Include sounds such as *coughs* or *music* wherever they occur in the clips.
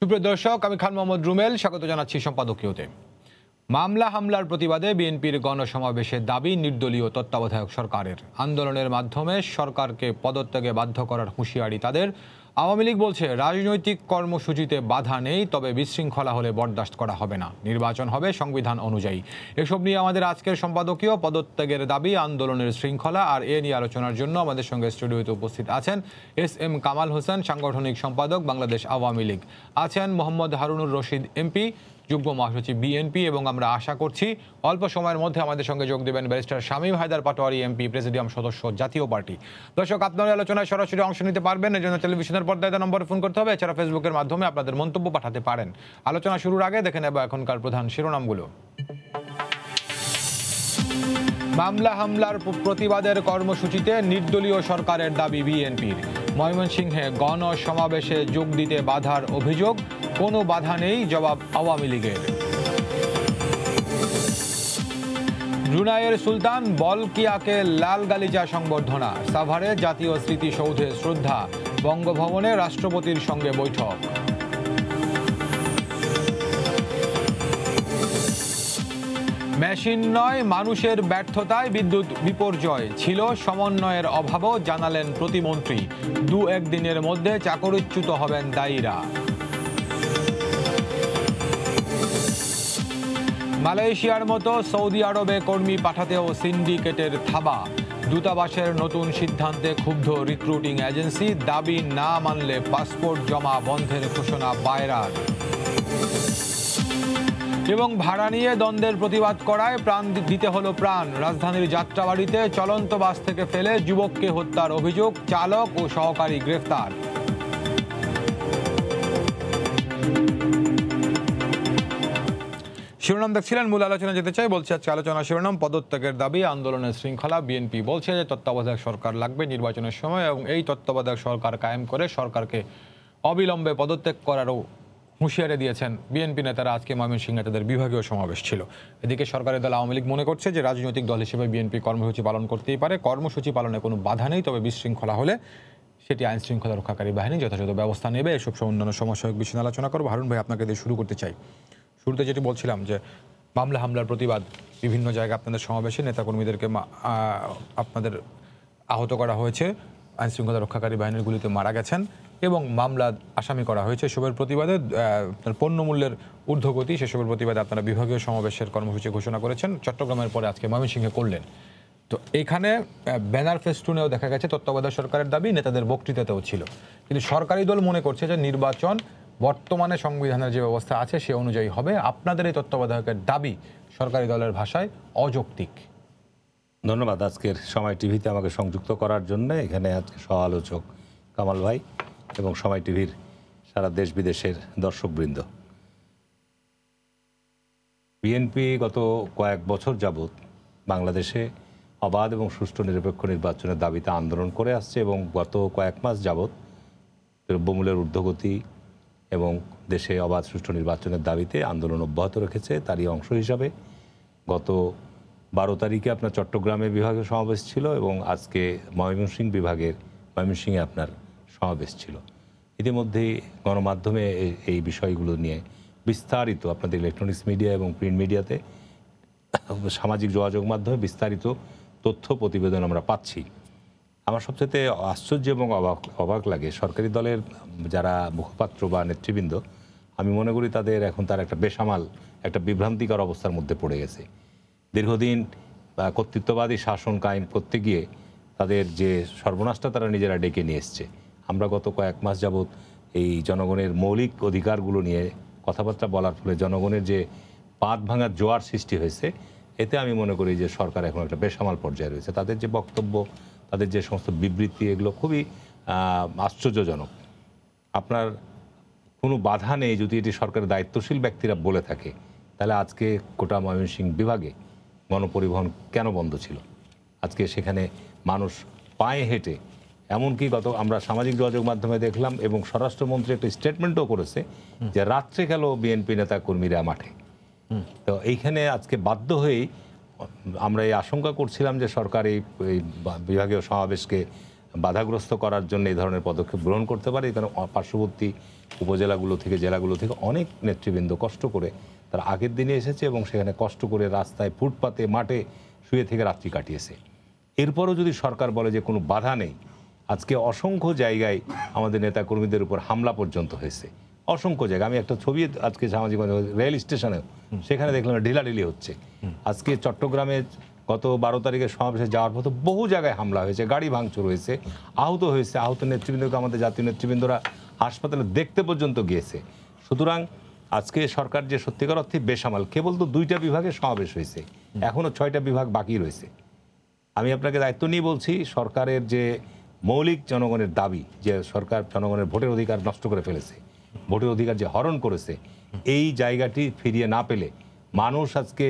সুপ্রিয় দর্শক আমি খান মোহাম্মদ রুমেল। স্বাগত জানাচ্ছি সম্পাদকীয়তে। মামলা হামলার প্রতিবাদে বিএনপির গণসমাবেশের দাবি নির্দলীয় তত্ত্বাবধায়ক সরকারের। আন্দোলনের মাধ্যমে সরকারকে পদত্যাগে বাধ্য করার হুঁশিয়ারি তাদের। আওয়ামী লীগ বলছে, রাজনৈতিক কর্মসূচিতে বাধা নেই, তবে বিশৃঙ্খলা হলে বরদাস্ত করা হবে না। নির্বাচন হবে সংবিধান অনুযায়ী। এসব নিয়ে আমাদের আজকের সম্পাদকীয় পদত্যাগের দাবি, আন্দোলনের শৃঙ্খলা আর এ নিয়ে আলোচনার জন্য আমাদের সঙ্গে স্টুডিওতে উপস্থিত আছেন এস এম কামাল হোসেন, সাংগঠনিক সম্পাদক, বাংলাদেশ আওয়ামী লীগ। আছেন মোহাম্মদ হারুনুর রশিদ, এমপি। যুগ্ম মহাসচিব বিএনপি এবং আমরা আশা করছি অল্প সময়ের মধ্যে আমাদের সঙ্গে যোগ দেবেন barrister Shamim Haider Patwari MP presidium সদস্য জাতীয় পার্টি। দর্শক, আপনার আলোচনায় সরাসরি অংশ নিতে পারবেন। এজন্য জন্য টেলিভিশনের পর্দায় নম্বরে ফোন করতে হবে। এছাড়া ফেসবুকের মাধ্যমে আপনাদের মন্তব্য পাঠাতে পারেন। আলোচনা শুরুর আগে দেখে নেব এখনকার প্রধান শিরোনামগুলো। মামলা হামলার প্রতিবাদের কর্মসূচিতে নির্দলীয় সরকারের দাবি বিএনপির। ময়মনসিংহে গণ সমাবেশে যোগ দিতে বাধার অভিযোগ, কোনো বাধা নেই, জবাব আওয়ামী লীগের। ব্রুনাইয়ের সুলতান বলকিয়াকে লাল গালিচা সংবর্ধনা, সাভারে জাতীয় স্মৃতিসৌধে শ্রদ্ধা, বঙ্গভবনে রাষ্ট্রপতির সঙ্গে বৈঠক। মেশিন নয়, মানুষের ব্যর্থতায় বিদ্যুৎ বিপর্যয়। ছিল সমন্বয়ের অভাবও, জানালেন প্রতিমন্ত্রী। দু একদিনের মধ্যে চাকরিচ্যুত হবেন দায়ীরা। মালয়েশিয়ার মতো সৌদি আরবে কর্মী পাঠাতেও সিন্ডিকেটের থাবা। দূতাবাসের নতুন সিদ্ধান্তে ক্ষুব্ধ রিক্রুটিং এজেন্সি, দাবি না মানলে পাসপোর্ট জমা বন্ধের ঘোষণা বায়রার এবং ভাড়া নিয়ে দ্বন্দ্বের প্রতিবাদ করায় প্রাণ দিতে হলো প্রাণ। রাজধানীর যাত্রাবাড়িতে চলন্ত বাস থেকে ফেলে যুবককে হত্যার অভিযোগ, চালক ও সহকারী গ্রেফতার। শিরোনাম দেখছিলেন, মূল আলোচনা যেতে চাই, বলছে আজকে আলোচনা শিরোনাম, পদত্যাগের দাবি, আন্দোলনের শৃঙ্খলা, বিএনপি বলছে যে তত্ত্বাবধায়ক সরকার লাগবে নির্বাচনের সময় এবং এই তত্ত্বাবধায়ক সরকার কায়েম করে সরকারকে অবিলম্বে পদত্যাগ করারও হুঁশিয়ারি দিয়েছেন বিএনপি নেতারা। আজকে ময়মনসিংহে তাদের বিভাগীয় সমাবেশ ছিল। এদিকে সরকারের দল আওয়ামী লীগ মনে করছে যে, রাজনৈতিক দল হিসেবে বিএনপি কর্মসূচি পালন করতেই পারে। কর্মসূচি পালনে কোনো বাধা নেই, তবে বিশৃঙ্খলা হলে সেটি আইন শৃঙ্খলা রক্ষাকারী বাহিনী যথাযথ ব্যবস্থা নেবে। এসব সহ অন্যান্য সমস্যা বিষয় আলোচনা করব। হারুন ভাই, আপনাকে দিয়ে শুরু করতে চাই। শুরুতে যেটি বলছিলাম যে, মামলা, হামলার প্রতিবাদ বিভিন্ন জায়গায় আপনাদের সমাবেশে নেতাকর্মীদেরকে আপনাদের আহত করা হয়েছে। আইন শৃঙ্খলা রক্ষাকারী বাহিনীর গুলিতে মারা গেছেন। এবং মামলা আসামি করা হয়েছে এসবের প্রতিবাদে পণ্যমূল্যের ঊর্ধ্বগতি সেসবের প্রতিবাদে আপনারা বিভাগীয় সমাবেশের কর্মসূচি ঘোষণা করেছেন। চট্টগ্রামের পরে আজকে ময়মনসিংহে করলেন। তো এখানে ব্যানার ফেস্টুনেও দেখা গেছে, তত্ত্বাবধায়ক সরকারের দাবি, নেতাদের বক্তৃতাতেও ছিল। কিন্তু সরকারি দল মনে করছে যে নির্বাচন বর্তমানে সংবিধানের যে ব্যবস্থা আছে সে অনুযায়ী হবে। আপনাদের এই তত্ত্বাবধায়কের দাবি সরকারি দলের ভাষায় অযৌক্তিক। ধন্যবাদ আজকের সময় টিভিতে আমাকে সংযুক্ত করার জন্য। এখানে আজকে সহ আলোচক কামাল ভাই। এবং সময় টিভির সারা দেশ বিদেশের দর্শকবৃন্দ বিএনপি গত কয়েক বছর যাবৎ বাংলাদেশে অবাধ এবং সুষ্ঠু নিরপেক্ষ নির্বাচনের দাবিতে আন্দোলন করে আসছে এবং গত কয়েক মাস যাবৎ দ্রব্যমূল্যের ঊর্ধ্বগতি এবং দেশে অবাধ সুষ্ঠু নির্বাচনের দাবিতে আন্দোলন অব্যাহত রেখেছে তারই অংশ হিসাবে গত বারো তারিখে আপনার চট্টগ্রামে বিভাগের সমাবেশ ছিল এবং আজকে ময়মনসিংহ বিভাগের ময়মনসিংহে আপনার সমাবেশ ছিল। ইতিমধ্যেই গণমাধ্যমে এই বিষয়গুলো নিয়ে বিস্তারিত আপনাদের ইলেকট্রনিক্স মিডিয়া এবং প্রিন্ট মিডিয়াতে সামাজিক যোগাযোগ মাধ্যমে বিস্তারিত তথ্য প্রতিবেদন আমরা পাচ্ছি। আমার সবচেয়ে আশ্চর্য এবং অবাক অবাক লাগে সরকারি দলের যারা মুখপাত্র বা নেতৃবৃন্দ, আমি মনে করি তাদের এখন তার একটা বেসামাল, একটা বিভ্রান্তিকর অবস্থার মধ্যে পড়ে গেছে। দীর্ঘদিন কর্তৃত্ববাদী শাসন কায়েম করতে গিয়ে তাদের যে সর্বনাশটা তারা নিজেরা ডেকে নিয়ে এসছে। আমরা গত কয়েক মাস যাবৎ এই জনগণের মৌলিক অধিকারগুলো নিয়ে কথাবার্তা বলার ফলে জনগণের যে পাত ভাঙার জোয়ার সৃষ্টি হয়েছে, এতে আমি মনে করি যে সরকার এখন একটা বেসামাল পর্যায়ে রয়েছে। তাদের যে বক্তব্য, তাদের যে সমস্ত বিবৃতি, এগুলো খুবই আশ্চর্যজনক। আপনার কোনো বাধা নেই যদি এটি সরকারের দায়িত্বশীল ব্যক্তিরা বলে থাকে, তাহলে আজকে কোটা ময়মনসিংহ বিভাগে গণপরিবহন কেন বন্ধ ছিল? আজকে সেখানে মানুষ পায়ে হেঁটে এমনকি গত আমরা সামাজিক যোগাযোগ মাধ্যমে দেখলাম এবং স্বরাষ্ট্রমন্ত্রী একটা স্টেটমেন্টও করেছে যে রাত্রে গেল বিএনপি নেতা কর্মীরা মাঠে তো এইখানে আজকে বাধ্য হয়েই আমরা এই আশঙ্কা করছিলাম যে সরকার এই বিভাগীয় সমাবেশকে বাধাগ্রস্ত করার জন্য এই ধরনের পদক্ষেপ গ্রহণ করতে পারে। কারণ পার্শ্ববর্তী উপজেলাগুলো থেকে জেলাগুলো থেকে অনেক নেতৃবৃন্দ কষ্ট করে তারা আগের দিনে এসেছে এবং সেখানে কষ্ট করে রাস্তায় ফুটপাতে মাঠে শুয়ে থেকে রাত্রি কাটিয়েছে। এরপরও যদি সরকার বলে যে কোনো বাধা নেই আজকে অসংখ্য জায়গায় আমাদের নেতাকর্মীদের উপর হামলা পর্যন্ত হয়েছে। অসংখ্য জায়গা আমি একটা ছবি আজকে সামাজিক মাধ্যমে, রেল স্টেশনে সেখানে দেখলাম ঢিলাঢিলি হচ্ছে। আজকে চট্টগ্রামে গত বারো তারিখে সমাবেশে যাওয়ার পথে বহু জায়গায় হামলা হয়েছে, গাড়ি ভাঙচুর হয়েছে, আহত হয়েছে, আহত নেতৃবৃন্দকে আমাদের জাতীয় নেতৃবৃন্দরা হাসপাতালে দেখতে পর্যন্ত গিয়েছে। সুতরাং আজকে সরকার যে সত্যিকার অর্থে বেসামাল, কেবল তো দুইটা বিভাগে সমাবেশ হয়েছে এখনও ছয়টা বিভাগ বাকি রয়েছে। আমি আপনাকে দায়িত্ব নিয়ে বলছি, সরকারের যে মৌলিক জনগণের দাবি যে সরকার জনগণের ভোটের অধিকার নষ্ট করে ফেলেছে, ভোটের অধিকার যে হরণ করেছে, এই জায়গাটি ফিরিয়ে না পেলে মানুষ আজকে,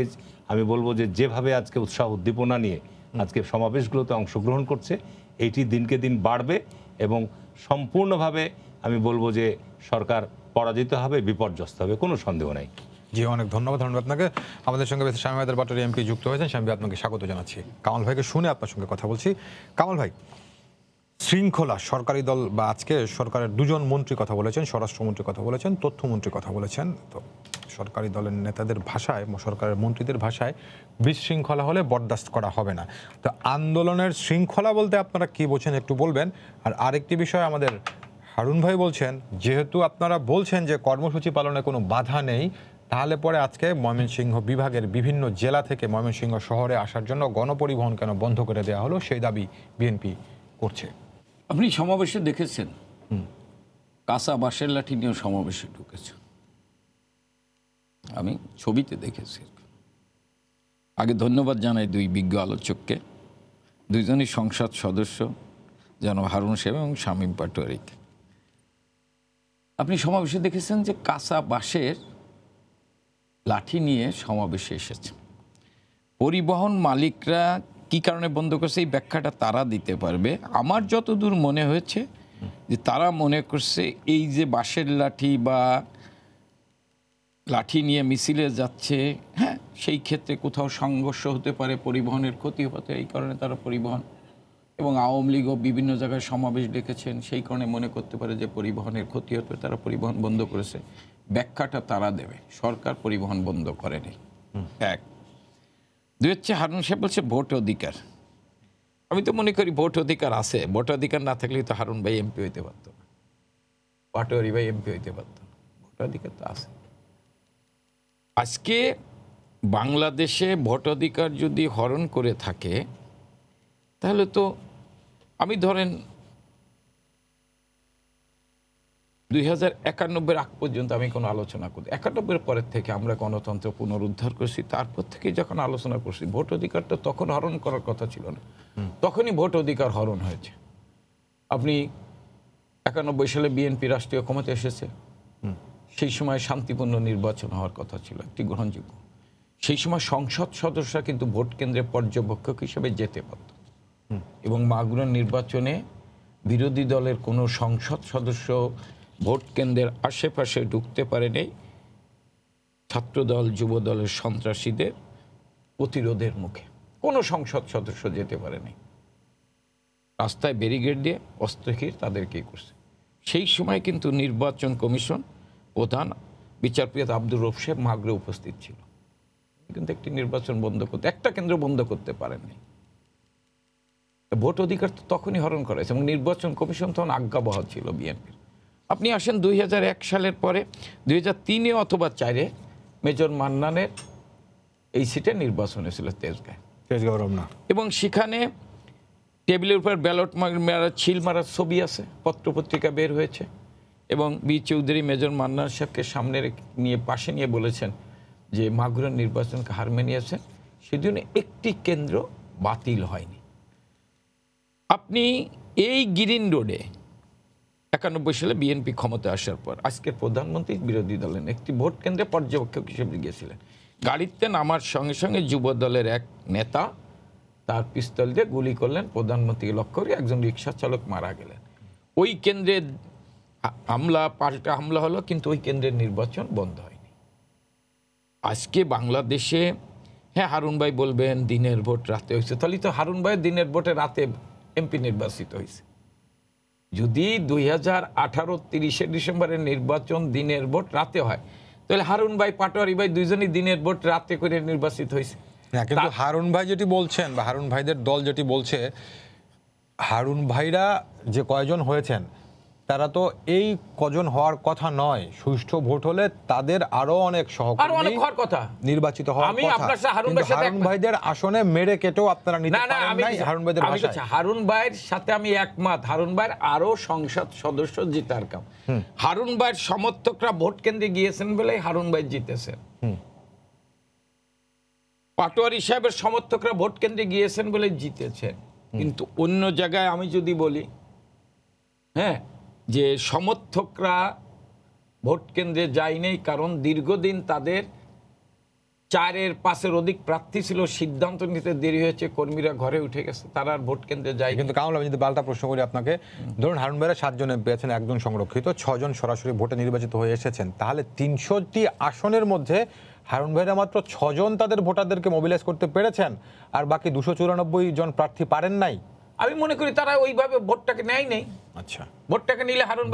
আমি বলব যে যেভাবে আজকে উৎসাহ উদ্দীপনা নিয়ে আজকে সমাবেশগুলোতে অংশগ্রহণ করছে এইটি দিনকে দিন বাড়বে এবং সম্পূর্ণভাবে আমি বলব যে সরকার পরাজিত হবে, বিপর্যস্ত হবে, কোনো সন্দেহ নাই। জি, অনেক ধন্যবাদ ধন্যবাদ আপনাকে। আমাদের সঙ্গে স্বামী হায়দার বাটারি এমপি যুক্ত হয়েছেন স্বামী আপনাকে স্বাগত জানাচ্ছি। কামাল ভাইকে শুনে আপনার সঙ্গে কথা বলছি। কামাল ভাই শৃঙ্খলা, সরকারি দল বা আজকে সরকারের দুজন মন্ত্রী কথা বলেছেন, স্বরাষ্ট্রমন্ত্রী কথা বলেছেন, তথ্যমন্ত্রী কথা বলেছেন। তো সরকারি দলের নেতাদের ভাষায় সরকারের মন্ত্রীদের ভাষায় বিশৃঙ্খলা হলে বরদাস্ত করা হবে না। তো আন্দোলনের শৃঙ্খলা বলতে আপনারা কি বলছেন একটু বলবেন? আর আরেকটি বিষয় আমাদের হারুন ভাই বলছেন, যেহেতু আপনারা বলছেন যে কর্মসূচি পালনে কোনো বাধা নেই, তাহলে পরে আজকে ময়মনসিংহ বিভাগের বিভিন্ন জেলা থেকে ময়মনসিংহ শহরে আসার জন্য গণপরিবহন কেন বন্ধ করে দেওয়া হলো, সেই দাবি বিএনপি করছে। আপনি সমাবেশে দেখেছেন? কাঁচা বাঁশের লাঠি নিয়েও সমাবেশে ঢুকেছে আমি ছবিতে দেখেছি। আগে ধন্যবাদ জানাই দুই বিজ্ঞ আলোচককে। দুইজনই সংসদ সদস্য, যেন হারুন সাহেব এবং শামীম পাটোয়ারিকে আপনি সমাবেশে দেখেছেন যে কাঁচা বাঁশের লাঠি নিয়ে সমাবেশে এসেছে পরিবহন মালিকরা কি কারণে বন্ধ করছে? এই ব্যাখ্যাটা তারা দিতে পারবে। আমার যতদূর মনে হয়েছে যে তারা মনে করছে এই যে বাঁশের লাঠি বা লাঠি নিয়ে মিছিলে যাচ্ছে হ্যাঁ সেই ক্ষেত্রে কোথাও সংঘর্ষ হতে পারে পরিবহনের ক্ষতি হতে এই কারণে তারা পরিবহন এবং আওয়ামী লীগও বিভিন্ন জায়গায় সমাবেশ ডেকেছেন সেই কারণে মনে করতে পারে যে পরিবহনের ক্ষতি হতে তারা পরিবহন বন্ধ করেছে। ব্যাখ্যাটা তারা দেবে। সরকার পরিবহন বন্ধ করেনি। এক। দুই হচ্ছে হারুন সাহেব বলছে, ভোট অধিকার। আমি তো মনে করি ভোট অধিকার আছে। ভোট অধিকার না থাকলে তো হারুন ভাই এমপি হইতে পারতো না। পাটোয়ারি ভাই এমপি হইতে পারতো না। ভোট অধিকার তো আছে। আজকে বাংলাদেশে ভোট অধিকার যদি হরণ করে থাকে, তাহলে তো আমি ধরেন দুই হাজার একানব্বই আগ পর্যন্ত আমি কোনো আলোচনা করি একানব্বইয়ের পরের থেকে আমরা গণতন্ত্র পুনরুদ্ধার করছি। তারপর থেকে যখন আলোচনা করছি ভোট অধিকারটা তখন হরণ করার কথা ছিল না। তখনই ভোট অধিকার হরণ হয়েছে। আপনি একানব্বই সালে বিএনপি রাষ্ট্রীয় ক্ষমতা এসেছে। সেই সময় শান্তিপূর্ণ নির্বাচন হওয়ার কথা ছিল একটি গ্রহণযোগ্য। সেই সময় সংসদ সদস্যরা কিন্তু ভোট কেন্দ্রে পর্যবেক্ষক হিসেবে যেতে পারত। এবং মাগুরার নির্বাচনে বিরোধী দলের কোনো সংসদ সদস্য ভোট কেন্দ্রের আশেপাশে ঢুকতে পারেনি ছাত্রদল, যুবদলের সন্ত্রাসীদের প্রতিরোধের মুখে। কোনো সংসদ সদস্য যেতে পারেনি। রাস্তায় ব্যারিগেড দিয়ে অস্ত্রহীর তাদেরকেই করছে। সেই সময় কিন্তু নির্বাচন কমিশন প্রধান বিচারপতি আব্দুর রফ সাহেব মাগরে উপস্থিত ছিল। কিন্তু একটি নির্বাচন বন্ধ করতে একটা কেন্দ্র বন্ধ করতে পারেননি। ভোট অধিকার তো তখনই হরণ করা হয়েছে এবং নির্বাচন কমিশন তখন আজ্ঞাবহ ছিল বিএনপির। আপনি আসেন দুই হাজার এক সালের পরে দুই হাজার তিনে অথবা চারে মেজর মান্নানের এই সিটে নির্বাচন হয়েছিল তেজগাঁয়। তেজগাঁও রমনা। এবং সেখানে টেবিলের উপর ব্যালট মারা ছিল মারার ছবি আছে পত্রপত্রিকা বের হয়েছে এবং বি চৌধুরী মেজর মান্নান সাহেবকে সামনে রেখে- নিয়ে পাশে নিয়ে বলেছেন যে মাগুরার নির্বাচনকে হার মেনিয়েছেন সেজন্য একটি কেন্দ্র বাতিল হয়নি। আপনি এই গ্রিন রোডে একানব্বই সালে বিএনপি ক্ষমতা আসার পর আজকের প্রধানমন্ত্রী বিরোধী দলের একটি ভোট কেন্দ্রে পর্যবেক্ষক হিসেবে গিয়েছিলেন। গাড়িতে নামার সঙ্গে সঙ্গে যুব দলের এক নেতা তার পিস্তল দিয়ে গুলি করলেন। প্রধানমন্ত্রীকে লক্ষ্য করে একজন রিক্সা চালক মারা গেলেন। ওই কেন্দ্রে হামলা, পাল্টা হামলা হলো, কিন্তু ওই কেন্দ্রের নির্বাচন বন্ধ হয়নি। আজকে বাংলাদেশে হ্যাঁ হারুন ভাই বলবেন দিনের ভোট রাতে হয়েছে। তাহলে তো হারুন ভাই দিনের ভোটে রাতে এমপি নির্বাচিত হয়েছে। যদি দুই হাজার আঠারো তিরিশে ডিসেম্বরের নির্বাচন দিনের ভোট রাতে হয় তাহলে হারুন ভাই পাটোয়ারি ভাই দুইজনই দিনের ভোট রাতে করে নির্বাচিত হয়েছে। না কিন্তু হারুন ভাই যেটি বলছেন বা হারুন ভাইদের দল যেটি বলছে হারুন ভাইরা যে কয়জন হয়েছেন তারা তো এই কজন হওয়ার কথা নয়। সুষ্ঠু ভোট হলে তাদের আরও অনেক সহকর্মী অনেক হওয়ার কথা। নির্বাচিত হওয়ার আমি আপনার সাথে হারুন ভাইয়ের সাথে ভাইদের আসনে মেরে কেটেও আপনারা নিতে না না পারেন নাই হারুন ভাইদের ভাষায় হারুন ভাইয়ের সাথে আমি একমত। হারুন ভাইয়ের আরও সংসদ সদস্য জিতার কাম। হারুন ভাইয়ের সমর্থকরা ভোট কেন্দ্রে গিয়েছেন বলে হারুন ভাই জিতেছেন। পাটোয়ারি সাহেবের সমর্থকরা ভোট কেন্দ্রে গিয়েছেন বলে জিতেছেন। কিন্তু অন্য জায়গায় আমি যদি বলি হ্যাঁ যে সমর্থকরা ভোট কেন্দ্রে যায়নি কারণ দীর্ঘদিন তাদের চারের পাশের অধিক প্রার্থী ছিল সিদ্ধান্ত নিতে দেরি হয়েছে কর্মীরা ঘরে উঠে গেছে তারা আর ভোট কেন্দ্রে যায় কিন্তু কামল আমি যদি পাল্টা প্রশ্ন করি আপনাকে ধরুন হারুন ভাইরা সাতজন এমপি আছেন একজন সংরক্ষিত ছজন সরাসরি ভোটে নির্বাচিত হয়ে এসেছেন তাহলে তিনশোটি আসনের মধ্যে হারুন ভাইরা মাত্র ছজন তাদের ভোটারদেরকে মোবিলাইজ করতে পেরেছেন আর বাকি দুশো চুরানব্বই জন প্রার্থী পারেন নাই। আমি মনে করি তারা ওইভাবে ভোটটাকে নেয় নেই। আচ্ছা। ভোটটাকে নিলে হারুন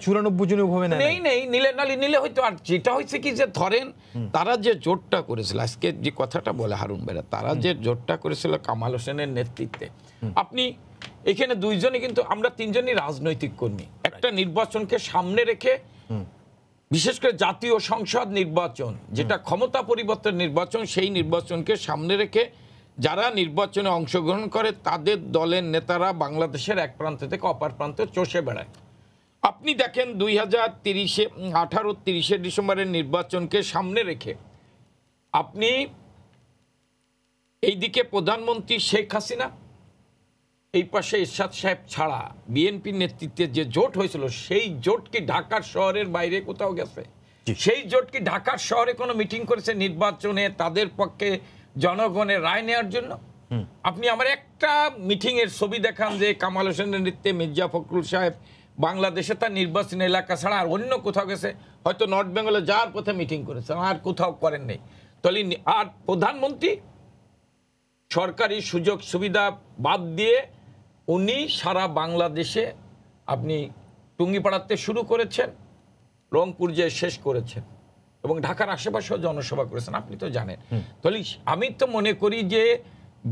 চুরানব্বই জন নেই। নেই নিলে নালি নিলে হয়তো আর যেটা হয়েছে কি যে ধরেন তারা যে জোটটা করেছিল আজকে যে কথাটা বলে হারুন বেরা তারা যে জোটটা করেছিল কামাল হোসেনের নেতৃত্বে আপনি এখানে দুইজনই কিন্তু আমরা তিনজনই রাজনৈতিক কর্মী। একটা নির্বাচনকে সামনে রেখে বিশেষ করে জাতীয় সংসদ নির্বাচন যেটা ক্ষমতা পরিবর্তন নির্বাচন সেই নির্বাচনকে সামনে রেখে যারা নির্বাচনে অংশগ্রহণ করে তাদের দলের নেতারা বাংলাদেশের এক প্রান্ত থেকে অপর প্রান্তে চষে বেড়ায়। আপনি দেখেন দুই হাজার তিরিশে আঠারো তিরিশে ডিসেম্বরের নির্বাচনকে সামনে রেখে আপনি এইদিকে প্রধানমন্ত্রী শেখ হাসিনা এই পাশে ইরশাদ সাহেব ছাড়া বিএনপির নেতৃত্বে যে জোট হয়েছিল সেই জোট কি ঢাকার শহরের বাইরে কোথাও গেছে? সেই জোট কি ঢাকার শহরে কোনো মিটিং করেছে নির্বাচনে তাদের পক্ষে জনগণের রায় নেওয়ার জন্য। আপনি আমার একটা মিটিং এর ছবি দেখান যে কামাল হোসেনের নৃত্যে মির্জা ফখরুল সাহেব বাংলাদেশে তার নির্বাচনী এলাকা ছাড়া আর অন্য কোথাও গেছে হয়তো নর্থ বেঙ্গলে যাওয়ার পথে মিটিং করেছে আর কোথাও করেন নেই। তাহলে আর প্রধানমন্ত্রী সরকারি সুযোগ সুবিধা বাদ দিয়ে উনি সারা বাংলাদেশে আপনি টুঙ্গিপাড়াতে শুরু করেছেন রংপুর যে শেষ করেছেন। এবং ঢাকার আশেপাশেও জনসভা করেছেন আপনি তো জানেন। তাহলে আমি তো মনে করি যে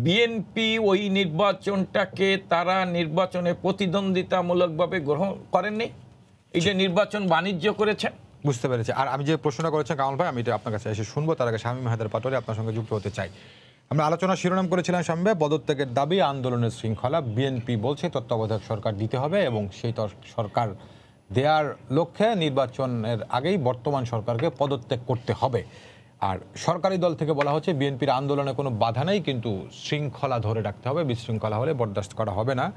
বিএনপি ওই নির্বাচনটাকে তারা নির্বাচনে প্রতিদ্বন্দ্বিতামূলকভাবে গ্রহণ করেননি। এই যে নির্বাচন বাণিজ্য করেছেন। বুঝতে পেরেছি। আর আমি যে প্রশ্নটা করেছেন কামাল ভাই আমি এটা আপনার কাছে এসে শুনব। তার আগে স্বামী মাহাদের পাটোয়ারি আপনার সঙ্গে যুক্ত হতে চাই। আমরা আলোচনা শিরোনাম করেছিলাম সামনে পদত্যাগের দাবি আন্দোলনের শৃঙ্খলা। বিএনপি বলছে তত্ত্বাবধায়ক সরকার দিতে হবে এবং সেই সরকার দেওয়ার লক্ষ্যে নির্বাচনের আগেই বর্তমান সরকারকে পদত্যাগ করতে হবে। আর সরকারি দল থেকে বলা হচ্ছে, বিএনপির আন্দোলনে কোনো বাধা নেই, কিন্তু শৃঙ্খলা ধরে রাখতে হবে। বিশৃঙ্খলা হলে বরদাস্ত করা হবে না।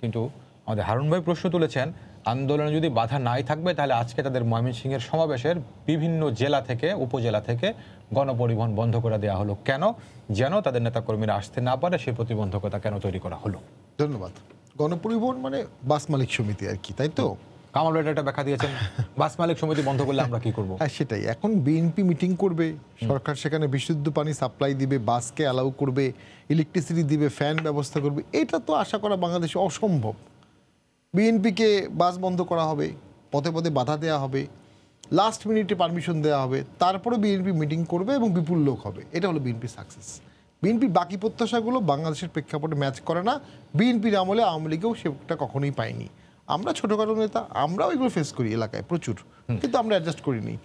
কিন্তু আমাদের হারুন ভাই প্রশ্ন তুলেছেন, আন্দোলনে যদি বাধা নাই থাকবে, তাহলে আজকে তাদের ময়মনসিংহের সমাবেশের বিভিন্ন জেলা থেকে, উপজেলা থেকে গণপরিবহন বন্ধ করে দেওয়া হলো। কেন? যেন তাদের নেতাকর্মীরা আসতে না পারে, সেই প্রতিবন্ধকতা কেন তৈরি করা হলো? ধন্যবাদ। গণপরিবহন মানে বাস মালিক সমিতি আর কি, তাই তো? কামাল ভাই এটা ব্যাখ্যা দিয়েছেন *laughs* বাস মালিক সমিতি বন্ধ করলে আমরা কি করব? হ্যাঁ সেটাই। এখন বিএনপি মিটিং করবে সরকার সেখানে বিশুদ্ধ পানি সাপ্লাই দিবে বাসকে অ্যালাউ করবে ইলেকট্রিসিটি দিবে ফ্যান ব্যবস্থা করবে এটা তো আশা করা বাংলাদেশে অসম্ভব। বিএনপিকে বাস বন্ধ করা হবে পথে পথে বাধা দেওয়া হবে লাস্ট মিনিটে পারমিশন দেওয়া হবে তারপরে বিএনপি মিটিং করবে এবং বিপুল লোক হবে। এটা হলো বিএনপি সাকসেস বিএনপির বাকি প্রত্যাশাগুলো বাংলাদেশের প্রেক্ষাপটে ম্যাচ করে না বিএনপির আমলে আওয়ামী লীগেও সেটা কখনোই পায়নি। আমরা ছোটোখাটো নেতা আমরাও এগুলো ফেস করি এলাকায় প্রচুর। কিন্তু আমরা অ্যাডজাস্ট করিনি।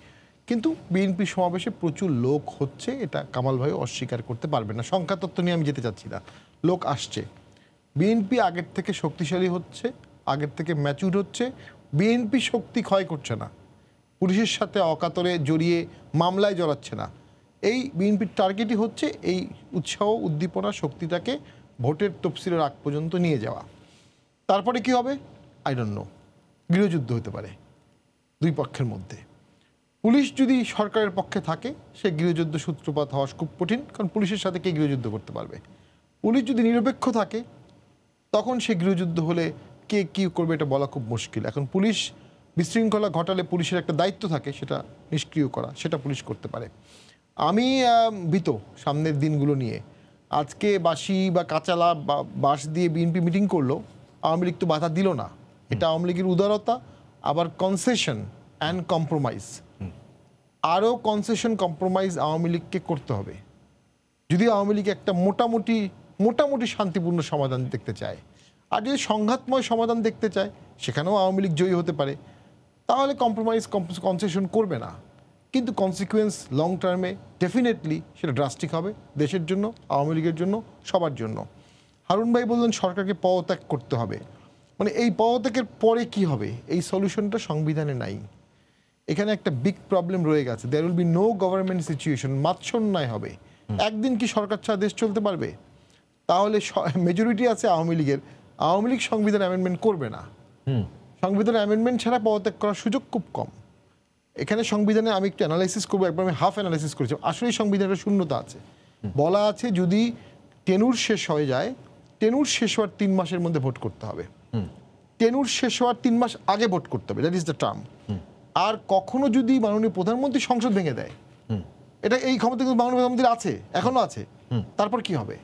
কিন্তু বিএনপি সমাবেশে প্রচুর লোক হচ্ছে এটা কামাল ভাই অস্বীকার করতে পারবে না। সংখ্যা তত্ত্ব নিয়ে আমি যেতে চাচ্ছি না। লোক আসছে। বিএনপি আগের থেকে শক্তিশালী হচ্ছে আগের থেকে ম্যাচুর হচ্ছে। বিএনপি শক্তি ক্ষয় করছে না। পুলিশের সাথে অকাতরে জড়িয়ে মামলায় জড়াচ্ছে না। এই বিএনপির টার্গেটই হচ্ছে এই উৎসাহ উদ্দীপনা শক্তিটাকে ভোটের তফসিলের আগ পর্যন্ত নিয়ে যাওয়া। তারপরে কি হবে? আই ডোন্ট নো গৃহযুদ্ধ হতে পারে দুই পক্ষের মধ্যে। পুলিশ যদি সরকারের পক্ষে থাকে, সে গৃহযুদ্ধ সূত্রপাত হওয়া খুব কঠিন, কারণ পুলিশের সাথে কে গৃহযুদ্ধ করতে পারবে? পুলিশ যদি নিরপেক্ষ থাকে, তখন সে গৃহযুদ্ধ হলে কে কী করবে এটা বলা খুব মুশকিল। এখন পুলিশ বিশৃঙ্খলা ঘটালে পুলিশের একটা দায়িত্ব থাকে, সেটা নিষ্ক্রিয় করা, সেটা পুলিশ করতে পারে। আমি ভীত সামনের দিনগুলো নিয়ে। আজকে বাসি বা কাঁচালা বা বাঁশ দিয়ে বিএনপি মিটিং করল, আওয়ামী লীগ তো বাধা দিল না। এটা আওয়ামী লীগের উদারতা, আবার কনসেশন অ্যান্ড কম্প্রোমাইজ আরও কনসেশন কম্প্রোমাইজ আওয়ামী লীগকে করতে হবে। যদি আওয়ামী লীগ একটা মোটামুটি মোটামুটি শান্তিপূর্ণ সমাধান দেখতে চায়। আর যদি সংঘাতময় সমাধান দেখতে চায়, সেখানেও আওয়ামী লীগ জয়ী হতে পারে। তাহলে কম্প্রোমাইজ কনসেশন করবে না। কিন্তু কনসিকুয়েন্স লং টার্মে ডেফিনেটলি সেটা ড্রাস্টিক হবে দেশের জন্য, আওয়ামী লীগের জন্য, সবার জন্য। হারুন ভাই বললেন, সরকারকে পদত্যাগ করতে হবে। মানে এই পদত্যাগের পরে কি হবে? এই সলিউশনটা সংবিধানে নাই। এখানে একটা বিগ প্রবলেম রয়ে গেছে। There will be no government situation মাৎসন্যায় হবে। একদিন কি সরকার ছাড়া দেশ চলতে পারবে? তাহলে মেজরিটি আছে আওয়ামী লীগের। আওয়ামী লীগ সংবিধান অ্যামেন্ডমেন্ট করবে না। সংবিধান অ্যামেন্ডমেন্ট ছাড়া পদত্যাগ করার সুযোগ খুব কম। এখানে সংবিধানে আমি একটু অ্যানালাইসিস করব একবার আমি হাফ অ্যানালাইসিস করেছি। আসলেই সংবিধানের শূন্যতা আছে। বলা আছে যদি টেনুর শেষ হয়ে যায় টেনুর শেষ হওয়ার তিন মাসের মধ্যে ভোট করতে হবে। টেনুর শেষ হওয়ার তিন মাস আগে ভোট করতে হবে দ্যাট ইজ দ্য টার্ম আর কখনো যদি মাননীয় প্রধানমন্ত্রী সংসদ ভেঙে দেয়, এটা এই ক্ষমতা কিন্তু মাননীয় প্রধানমন্ত্রীর আছে এখনও আছে, তারপর কি হবে?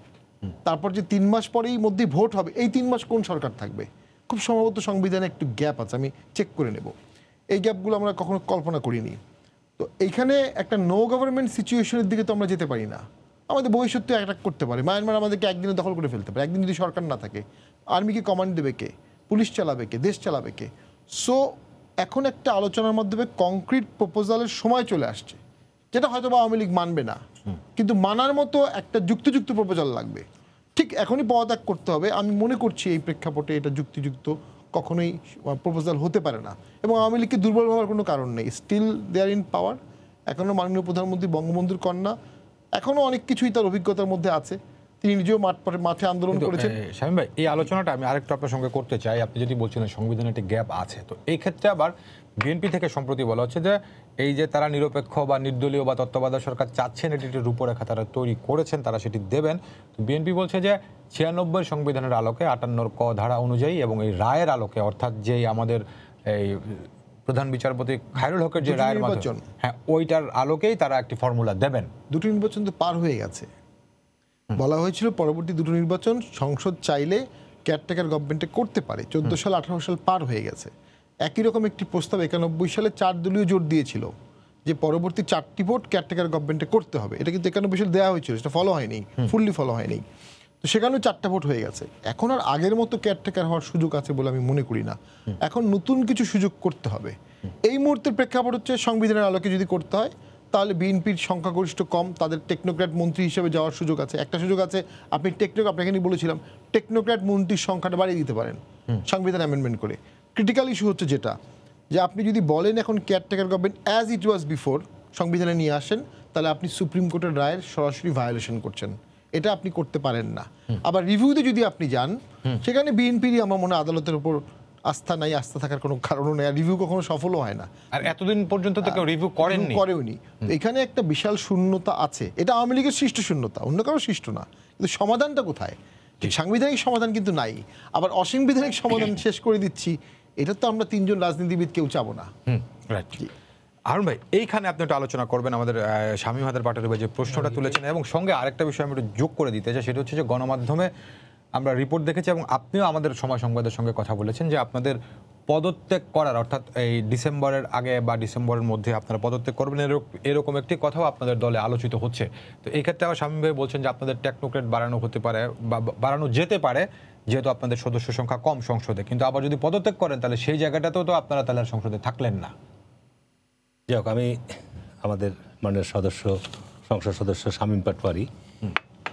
তারপর যে তিন মাস পরেই মধ্যে ভোট হবে, এই তিন মাস কোন সরকার থাকবে? খুব সম্ভবত সংবিধানে একটু গ্যাপ আছে, আমি চেক করে নেব। এই গ্যাপগুলো আমরা কখনো কল্পনা করিনি। তো এইখানে একটা নো গভর্নমেন্ট সিচুয়েশনের দিকে তো আমরা যেতে পারি না। আমাদের ভবিষ্যৎ অ্যাটাক করতে পারে মায়ানমার আমাদেরকে একদিনে দখল করে ফেলতে পারে, একদিন যদি সরকার না থাকে। আর্মিকে কমান্ড দেবে কে? পুলিশ চালাবে কে? দেশ চালাবে কে? সো এখন একটা আলোচনার মাধ্যমে কংক্রিট প্রপোজালের সময় চলে আসছে। যেটা হয়তো বা আওয়ামী লীগ মানবে না। কিন্তু মানার মতো একটা যুক্তিযুক্ত প্রপোজাল লাগবে। ঠিক এখনই পদত্যাগ করতে হবে। আমি মনে করছি এই প্রেক্ষাপটে এটা যুক্তিযুক্ত কখনোই প্রপোজাল হতে পারে না। এবং আওয়ামী লীগকে দুর্বল হওয়ার কোনো কারণ নেই। স্টিল দেয়ার ইন পাওয়ার এখনও মাননীয় প্রধানমন্ত্রী বঙ্গবন্ধুর কন্যা। এখনও অনেক কিছুই তার অভিজ্ঞতার মধ্যে আছে। তিনি নিজেও মাঠ মাঠে আন্দোলন করেছেন। শামীম ভাই এই আলোচনাটা আমি আরেকটু আপনার সঙ্গে করতে চাই। আপনি যদি বলছিলেন সংবিধানে একটি গ্যাপ আছে। তো এই ক্ষেত্রে আবার বিএনপি থেকে সম্প্রতি বলা হচ্ছে যে এই যে তারা নিরপেক্ষ বা নির্দলীয় বা তত্ত্বাবধায়ক সরকার চাচ্ছেন এটি একটি রূপরেখা তারা তৈরি করেছেন তারা সেটি দেবেন। তো বিএনপি বলছে যে ছিয়ানব্বই সংবিধানের আলোকে আটান্নর ক ধারা অনুযায়ী এবং এই রায়ের আলোকে অর্থাৎ যেই আমাদের এই প্রধান বিচারপতি খায়রুল হকের যে রায়ের মাধ্যমে হ্যাঁ ওইটার আলোকেই তারা একটি ফর্মুলা দেবেন। দুটি নির্বাচন তো পার হয়ে গেছে। বলা হয়েছিল পরবর্তী দুটো নির্বাচন সংসদ চাইলে কেয়ারটেকার গভর্নমেন্টে করতে পারে। চোদ্দ সাল আঠারো সাল পার হয়ে গেছে। একই রকম একটি প্রস্তাব একানব্বই সালে চার দলীয় জোট দিয়েছিল যে পরবর্তী চারটি ভোট কেয়ারটেকার গভর্নমেন্টে করতে হবে। এটা কিন্তু একানব্বই সালে দেওয়া হয়েছিল সেটা ফলো হয়নি ফুললি ফলো হয়নি। তো সেখানেও চারটা ভোট হয়ে গেছে। এখন আর আগের মতো কেয়ারটেকার হওয়ার সুযোগ আছে বলে আমি মনে করি না। এখন নতুন কিছু সুযোগ করতে হবে। এই মুহূর্তের প্রেক্ষাপট হচ্ছে সংবিধানের আলোকে যদি করতে হয় তাহলে বিএনপির সংখ্যাগরিষ্ঠ কম তাদের টেকনোক্র্যাট মন্ত্রী হিসেবে যাওয়ার সুযোগ আছে। একটা সুযোগ আছে আপনি টেকনো আপনাকে নিয়ে বলেছিলাম টেকনোক্র্যাট মন্ত্রীর সংখ্যাটা বাড়িয়ে দিতে পারেন সংবিধান অ্যামেন্ডমেন্ট করে। ক্রিটিক্যাল ইস্যু হচ্ছে যেটা যে আপনি যদি বলেন এখন caretaker government as it was before সংবিধানে নিয়ে আসেন তাহলে আপনি সুপ্রিম কোর্টের রায়ের সরাসরি ভায়োলেশন করছেন। এটা আপনি করতে পারেন না। আবার রিভিউতে যদি আপনি যান সেখানে বিএনপিরই আমার মনে হয় আদালতের উপর আস্থা নাই আস্থা থাকার কোনো কারণও নেই আর রিভিউ কখনো সফলও হয় না। আর এতদিন পর্যন্ত তো কেউ রিভিউ করেননি। করেওনি। এখানে একটা বিশাল শূন্যতা আছে। এটা আওয়ামী লীগের সৃষ্ট শূন্যতা অন্য কারও সৃষ্ট না। কিন্তু সমাধানটা কোথায়? ঠিক সাংবিধানিক সমাধান কিন্তু নাই। আবার অসাংবিধানিক সমাধান *coughs* শেষ করে দিচ্ছি এটা তো আমরা তিনজন রাজনীতিবিদ কেউ চাবো না। রাইট আরুণ ভাই এইখানে আপনি একটা আলোচনা করবেন আমাদের আহ, স্বামী হাতের পাটের ভাই যে প্রশ্নটা তুলেছেন এবং সঙ্গে আরেকটা বিষয় আমি একটু যোগ করে দিতে চাই সেটা হচ্ছে যে গণমাধ্যমে আমরা রিপোর্ট দেখেছি এবং আপনিও আমাদের সময় সংবাদের সঙ্গে কথা বলেছেন যে আপনাদের পদত্যাগ করার অর্থাৎ এই ডিসেম্বরের আগে বা ডিসেম্বরের মধ্যে আপনারা পদত্যাগ করবেন এরক- এরকম একটি কথাও আপনাদের দলে আলোচিত হচ্ছে। তো এই ক্ষেত্রে আবার স্বামী ভাই বলছেন যে আপনাদের টেকনোক্রেট বাড়ানো হতে পারে বা বা- বাড়ানো যেতে পারে যেহেতু আপনাদের সদস্য সংখ্যা কম সংসদে। কিন্তু আবার যদি পদত্যাগ করেন তাহলে সেই জায়গাটাতেও তো আপনারা তাহলে আর সংসদে থাকলেন না। যাই হোক আমি আমাদের মাননীয় সদস্য সংসদ সদস্য শামীম পাটওয়ারি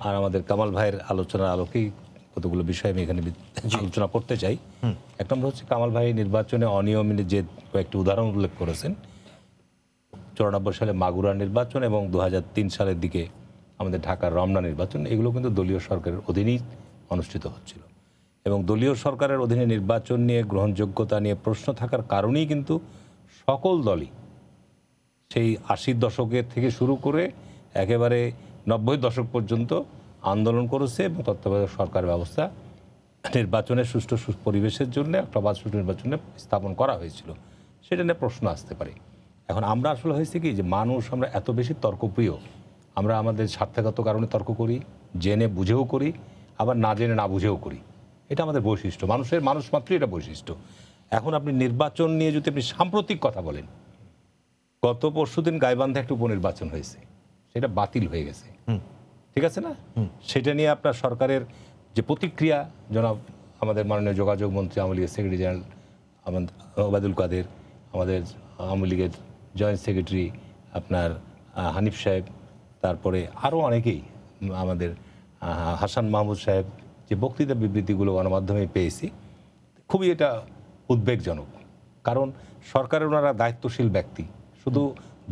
আর আমাদের কামাল ভাইয়ের আলোচনার আলোকেই কতগুলো বিষয় আমি এখানে আলোচনা করতে চাই। এক নম্বর হচ্ছে কামাল ভাই নির্বাচনে অনিয়মের যে কয়েকটি উদাহরণ উল্লেখ করেছেন চৌরানব্বই সালে মাগুরা নির্বাচন এবং দু হাজার তিন সালের দিকে আমাদের ঢাকার রমনা নির্বাচন এগুলো কিন্তু দলীয় সরকারের অধীনেই অনুষ্ঠিত হচ্ছিল। এবং দলীয় সরকারের অধীনে নির্বাচন নিয়ে গ্রহণযোগ্যতা নিয়ে প্রশ্ন থাকার কারণেই কিন্তু সকল দলই সেই আশির দশকের থেকে শুরু করে একেবারে নব্বই দশক পর্যন্ত আন্দোলন করেছে এবং তত্ত্বাবধায়ক সরকার ব্যবস্থা নির্বাচনের সুষ্ঠু পরিবেশের জন্য একটা অবাধ সুষ্ঠু নির্বাচনে স্থাপন করা হয়েছিল। সেটা নিয়ে প্রশ্ন আসতে পারে। এখন আমরা আসলে হয়েছে কি যে মানুষ আমরা এত বেশি তর্কপ্রিয়। আমরা আমাদের স্বার্থগত কারণে তর্ক করি, জেনে বুঝেও করি, আবার না জেনে না বুঝেও করি। এটা আমাদের বৈশিষ্ট্য। মানুষের, মানুষ মাত্রই এটা বৈশিষ্ট্য। এখন আপনি নির্বাচন নিয়ে যদি আপনি সাম্প্রতিক কথা বলেন, গত পরশুদিন গাইবান্ধে একটা উপনির্বাচন হয়েছে। সেটা বাতিল হয়ে গেছে। ঠিক আছে না? সেটা নিয়ে আপনার সরকারের যে প্রতিক্রিয়া জনাব আমাদের মাননীয় যোগাযোগ মন্ত্রী আওয়ামী লীগের সেক্রেটারি জেনারেল ওবায়দুল কাদের আমাদের আওয়ামী লীগের জয়েন্ট সেক্রেটারি আপনার হানিফ সাহেব তারপরে আরও অনেকেই আমাদের হাসান মাহমুদ সাহেব যে বক্তৃতা বিবৃতিগুলো গণমাধ্যমে পেয়েছি খুবই এটা উদ্বেগজনক। কারণ সরকারের ওনারা দায়িত্বশীল ব্যক্তি। শুধু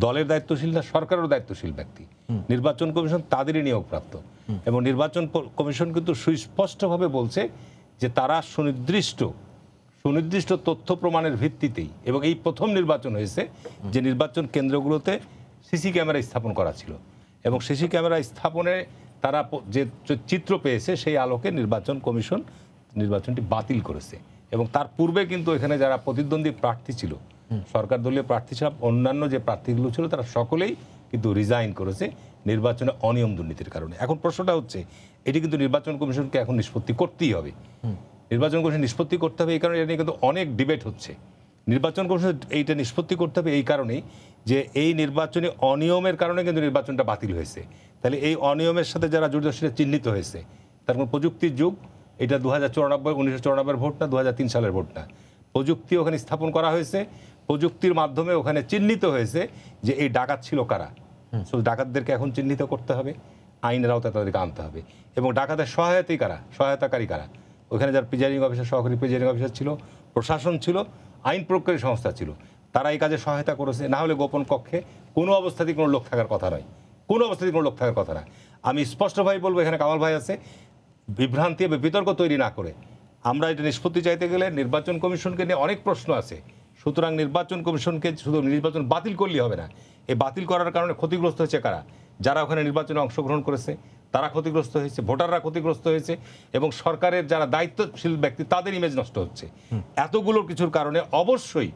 দলের দায়িত্বশীল না সরকারেরও দায়িত্বশীল ব্যক্তি। নির্বাচন কমিশন তাদেরই নিয়োগপ্রাপ্ত। এবং নির্বাচন কমিশন কিন্তু সুস্পষ্টভাবে বলছে যে তারা সুনির্দিষ্ট সুনির্দিষ্ট তথ্য প্রমাণের ভিত্তিতেই এবং এই প্রথম নির্বাচন হয়েছে যে নির্বাচন কেন্দ্রগুলোতে সিসি ক্যামেরা স্থাপন করা ছিল। এবং সিসি ক্যামেরা স্থাপনে তারা যে চিত্র পেয়েছে সেই আলোকে নির্বাচন কমিশন নির্বাচনটি বাতিল করেছে। এবং তার পূর্বে কিন্তু এখানে যারা প্রতিদ্বন্দ্বী প্রার্থী ছিল, সরকার দলীয় প্রার্থী ছাড়া অন্যান্য যে প্রার্থীগুলো ছিল তারা সকলেই কিন্তু রিজাইন করেছে নির্বাচনে অনিয়ম দুর্নীতির কারণে। এখন প্রশ্নটা হচ্ছে এটি কিন্তু নির্বাচন কমিশনকে এখন নিষ্পত্তি করতেই হবে। নির্বাচন কমিশন নিষ্পত্তি করতে হবে এই কারণে এটা নিয়ে কিন্তু অনেক ডিবেট হচ্ছে। নির্বাচন কমিশন এইটা নিষ্পত্তি করতে হবে এই কারণেই যে এই নির্বাচনে অনিয়মের কারণে কিন্তু নির্বাচনটা বাতিল হয়েছে। তাহলে এই অনিয়মের সাথে যারা জড়িত সেটা চিহ্নিত হয়েছে। তার মানে প্রযুক্তির যুগ এটা দু হাজার চৌরানব্বই উনিশশো চৌরানব্বই ভোট না দু হাজার তিন সালের ভোট না। প্রযুক্তি ওখানে স্থাপন করা হয়েছে প্রযুক্তির মাধ্যমে ওখানে চিহ্নিত হয়েছে যে এই ডাকাত ছিল কারা। শুধু ডাকাতদেরকে এখন চিহ্নিত করতে হবে আইনের আওতায় তাদেরকে আনতে হবে। এবং ডাকাতের সহায়তাই কারা? সহায়তাকারী কারা? ওখানে যার প্রিজাইডিং অফিসার সহকারী প্রিজাইডিং অফিসার ছিল প্রশাসন ছিল আইন প্রয়োগকারী সংস্থা ছিল তারা এই কাজে সহায়তা করেছে। না হলে গোপন কক্ষে কোনো অবস্থাতেই কোনো লোক থাকার কথা নয়। কোনো অবস্থাতেই কোনো লোক থাকার কথা না। আমি স্পষ্টভাবে বলব এখানে কামাল ভাই আছে বিভ্রান্তি এবং বিতর্ক তৈরি না করে। আমরা এটা নিষ্পত্তি চাইতে গেলে নির্বাচন কমিশনকে নিয়ে অনেক প্রশ্ন আছে। সুতরাং নির্বাচন কমিশনকে শুধু নির্বাচন বাতিল করলেই হবে না। এই বাতিল করার কারণে ক্ষতিগ্রস্ত হয়েছে কারা? যারা ওখানে নির্বাচনে অংশগ্রহণ করেছে তারা ক্ষতিগ্রস্ত হয়েছে ভোটাররা ক্ষতিগ্রস্ত হয়েছে এবং সরকারের যারা দায়িত্বশীল ব্যক্তি তাদের ইমেজ নষ্ট হচ্ছে। এতগুলো কিছুর কারণে অবশ্যই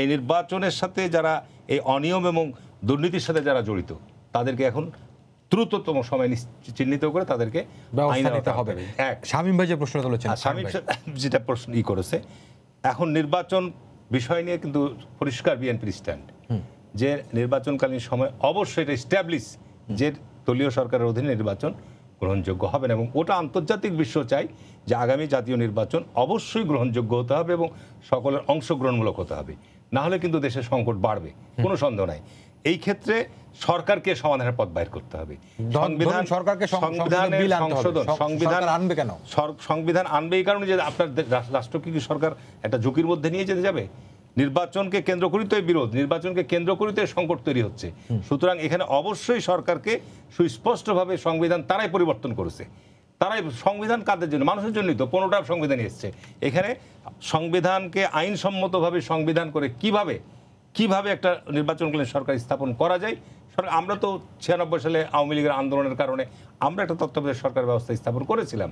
এই নির্বাচনের সাথে যারা এই অনিয়ম এবং দুর্নীতির সাথে যারা জড়িত তাদেরকে এখন দ্রুততম সময় চিহ্নিত করে তাদেরকে ব্যবস্থা নিতে হবে। এক। শামীম ভাই যে প্রশ্ন তুলেছেন স্বামী যেটা প্রশ্ন ই করেছে এখন নির্বাচন বিষয় নিয়ে কিন্তু পরিষ্কার বিএনপির স্ট্যান্ড যে নির্বাচনকালীন সময় অবশ্যই এটা স্ট্যাবলিশ যে দলীয় সরকারের অধীনে নির্বাচন গ্রহণযোগ্য হবে না এবং ওটা আন্তর্জাতিক বিশ্ব চাই যে আগামী জাতীয় নির্বাচন অবশ্যই গ্রহণযোগ্য হতে হবে এবং সকলের অংশগ্রহণমূলক হতে হবে। না হলে কিন্তু দেশের সংকট বাড়বে। কোনো সন্দেহ নাই। এই ক্ষেত্রে সরকারকে সমাধানের পথ বাইর করতে হবে। ধরুন সরকারকে। সংশোধন সংবিধান আনবে কেন? সংবিধান আনবে এই কারণে যে আপনার রাষ্ট্রকে কি সরকার একটা ঝুঁকির মধ্যে নিয়ে যেতে যাবে? নির্বাচনকে কেন্দ্র করিতে বিরোধ নির্বাচনকে কেন্দ্র করিতে সংকট তৈরি হচ্ছে। সুতরাং এখানে অবশ্যই সরকারকে সুস্পষ্টভাবে সংবিধান তারাই পরিবর্তন করেছে। তারাই সংবিধান কাদের জন্য? মানুষের জন্যই তো পনেরোটা সংবিধান এসছে। এখানে সংবিধানকে আইনসম্মতভাবে সংবিধান করে কীভাবে কীভাবে একটা নির্বাচনকালীন সরকার স্থাপন করা যায়? সরকার আমরা তো ছিয়ানব্বই সালে আওয়ামী লীগের আন্দোলনের কারণে আমরা একটা তত্ত্বাবধায়ক সরকার ব্যবস্থা স্থাপন করেছিলাম।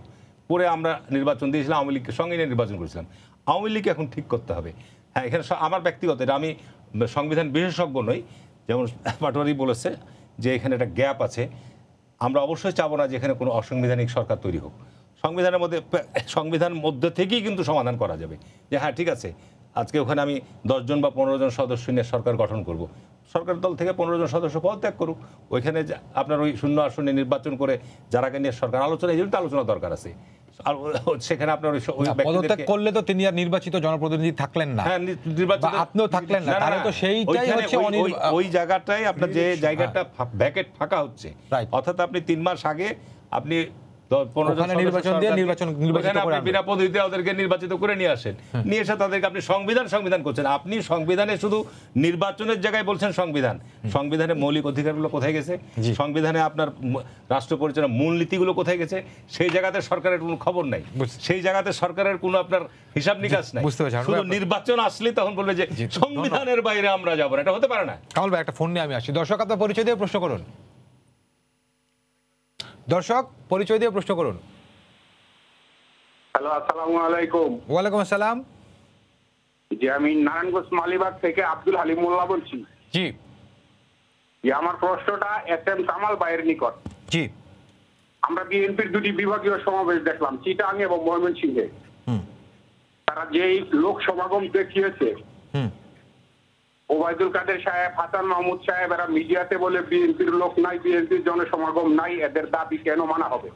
করে আমরা নির্বাচন দিয়েছিলাম, আওয়ামী লীগকে সঙ্গে নিয়ে নির্বাচন করেছিলাম। আওয়ামী লীগকে এখন ঠিক করতে হবে। হ্যাঁ এখানে আমার ব্যক্তিগত এটা, আমি সংবিধান বিশেষজ্ঞ নই। যেমন *laughs* পাটোয়ারি বলেছে যে এখানে একটা গ্যাপ আছে। আমরা অবশ্যই চাবো না যে এখানে কোনো অসাংবিধানিক সরকার তৈরি হোক। সংবিধানের মধ্যে, সংবিধান মধ্যে থেকেই কিন্তু সমাধান করা যাবে। যে হ্যাঁ ঠিক আছে। আজকে ওখানে আমি দশজন বা পনেরো জন সদস্য নিয়ে সরকার গঠন করব। সরকার দল থেকে পনেরো জন সদস্য পদত্যাগ করুক। ওইখানে যা- আপনার ওই শূন্য আসনে নির্বাচন করে যারাকে নিয়ে সরকার আলোচনা এই জন্য তো আলোচনা দরকার আছে। সেখানে আপনার পদত্যাগ করলে তো তিনি আর নির্বাচিত জনপ্রতিনিধি থাকলেন না। হ্যাঁ নির্বাচিত আপনিও থাকলেন না, তাহলে তো সেইটাই হচ্ছে ওই- জায়গাটাই আপনার যে জায়গাটা ভ্যাকেট ফাঁকা হচ্ছে. অর্থাৎ আপনি তিন মাস আগে আপনি বিনা পদ্ধতিতে ওদেরকে নির্বাচিত করে নিয়ে আসেন। নিয়ে এসে তাদেরকে আপনি সংবিধান সংবিধান করছেন। আপনি সংবিধানে শুধু নির্বাচনের জায়গায় বলছেন সংবিধান। সংবিধানে মৌলিক অধিকারগুলো কোথায় গেছে? সংবিধানে আপনার রাষ্ট্র পরিচালনার মূলনীতিগুলো কোথায় গেছে? সেই জায়গাতে সরকারের কোনো খবর নাই। সেই জায়গাতে সরকারের কোনো আপনার হিসাব নিকাশ নাই। শুধু নির্বাচন আসলে তখন বলবে যে সংবিধানের বাইরে আমরা যাব না। এটা হতে পারে না? কামাল ভাই একটা ফোন নিয়ে আমি আসি দর্শক আপনার পরিচয় দিয়ে প্রশ্ন করুন। দর্শক পরিচয় দিয়ে প্রশ্ন করুন। হ্যালো আসসালামু আলাইকুম। ওয়ালাইকুম আসসালাম। জি আমি নারায়ণগঞ্জ মালিবাগ থেকে আব্দুল হালিম মোল্লা বলছি। জি। যে আমার প্রশ্নটা এস এম কামাল ভাইয়ের নিকট। জি। আমরা বিএনপির দুটি বিভাগীয় সমাবেশ দেখলাম চিটাং এবং ময়মনসিংহে। হুম। তারা যেই লোক সমাগম দেখিয়েছে হুম। ওবায়দুল কাদের সাহেব হাসান মাহমুদ সাহেব এরা মিডিয়াতে বলে বিএনপির লোক নাই বিএনপির জনসমাগম নাই এদের দাবি কেন মানা হবে?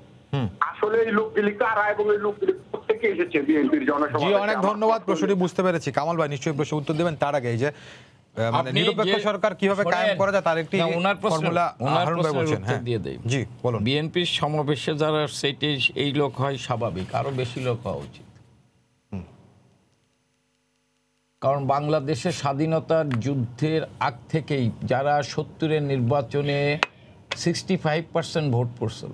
আসলে এই লোকগুলি কারা এবং এই লোকগুলি থেকে এসেছে বিএনপির জনসমাগম? অনেক ধন্যবাদ প্রশ্নটি বুঝতে পেরেছি। কামাল ভাই নিশ্চয়ই প্রশ্ন উত্তর দেবেন তার আগে যে আহ, মানে নিরপেক্ষ সরকার কীভাবে কায়েম করা যায় তার একটি ওনার ফর্মুলা ওনার হারুন ভাই বলছেন হ্যাঁ। দিয়ে দেই। জি বলুন। বিএনপির সমাবেশে যারা সেটি এই লোক হয় স্বাভাবিক আরও বেশি লোক হওয়া উচিত। কারণ বাংলাদেশের স্বাধীনতার যুদ্ধের আগ থেকেই যারা সত্তরের নির্বাচনে সিক্সটি ফাইভ পার্সেন্ট ভোট পড়ছিল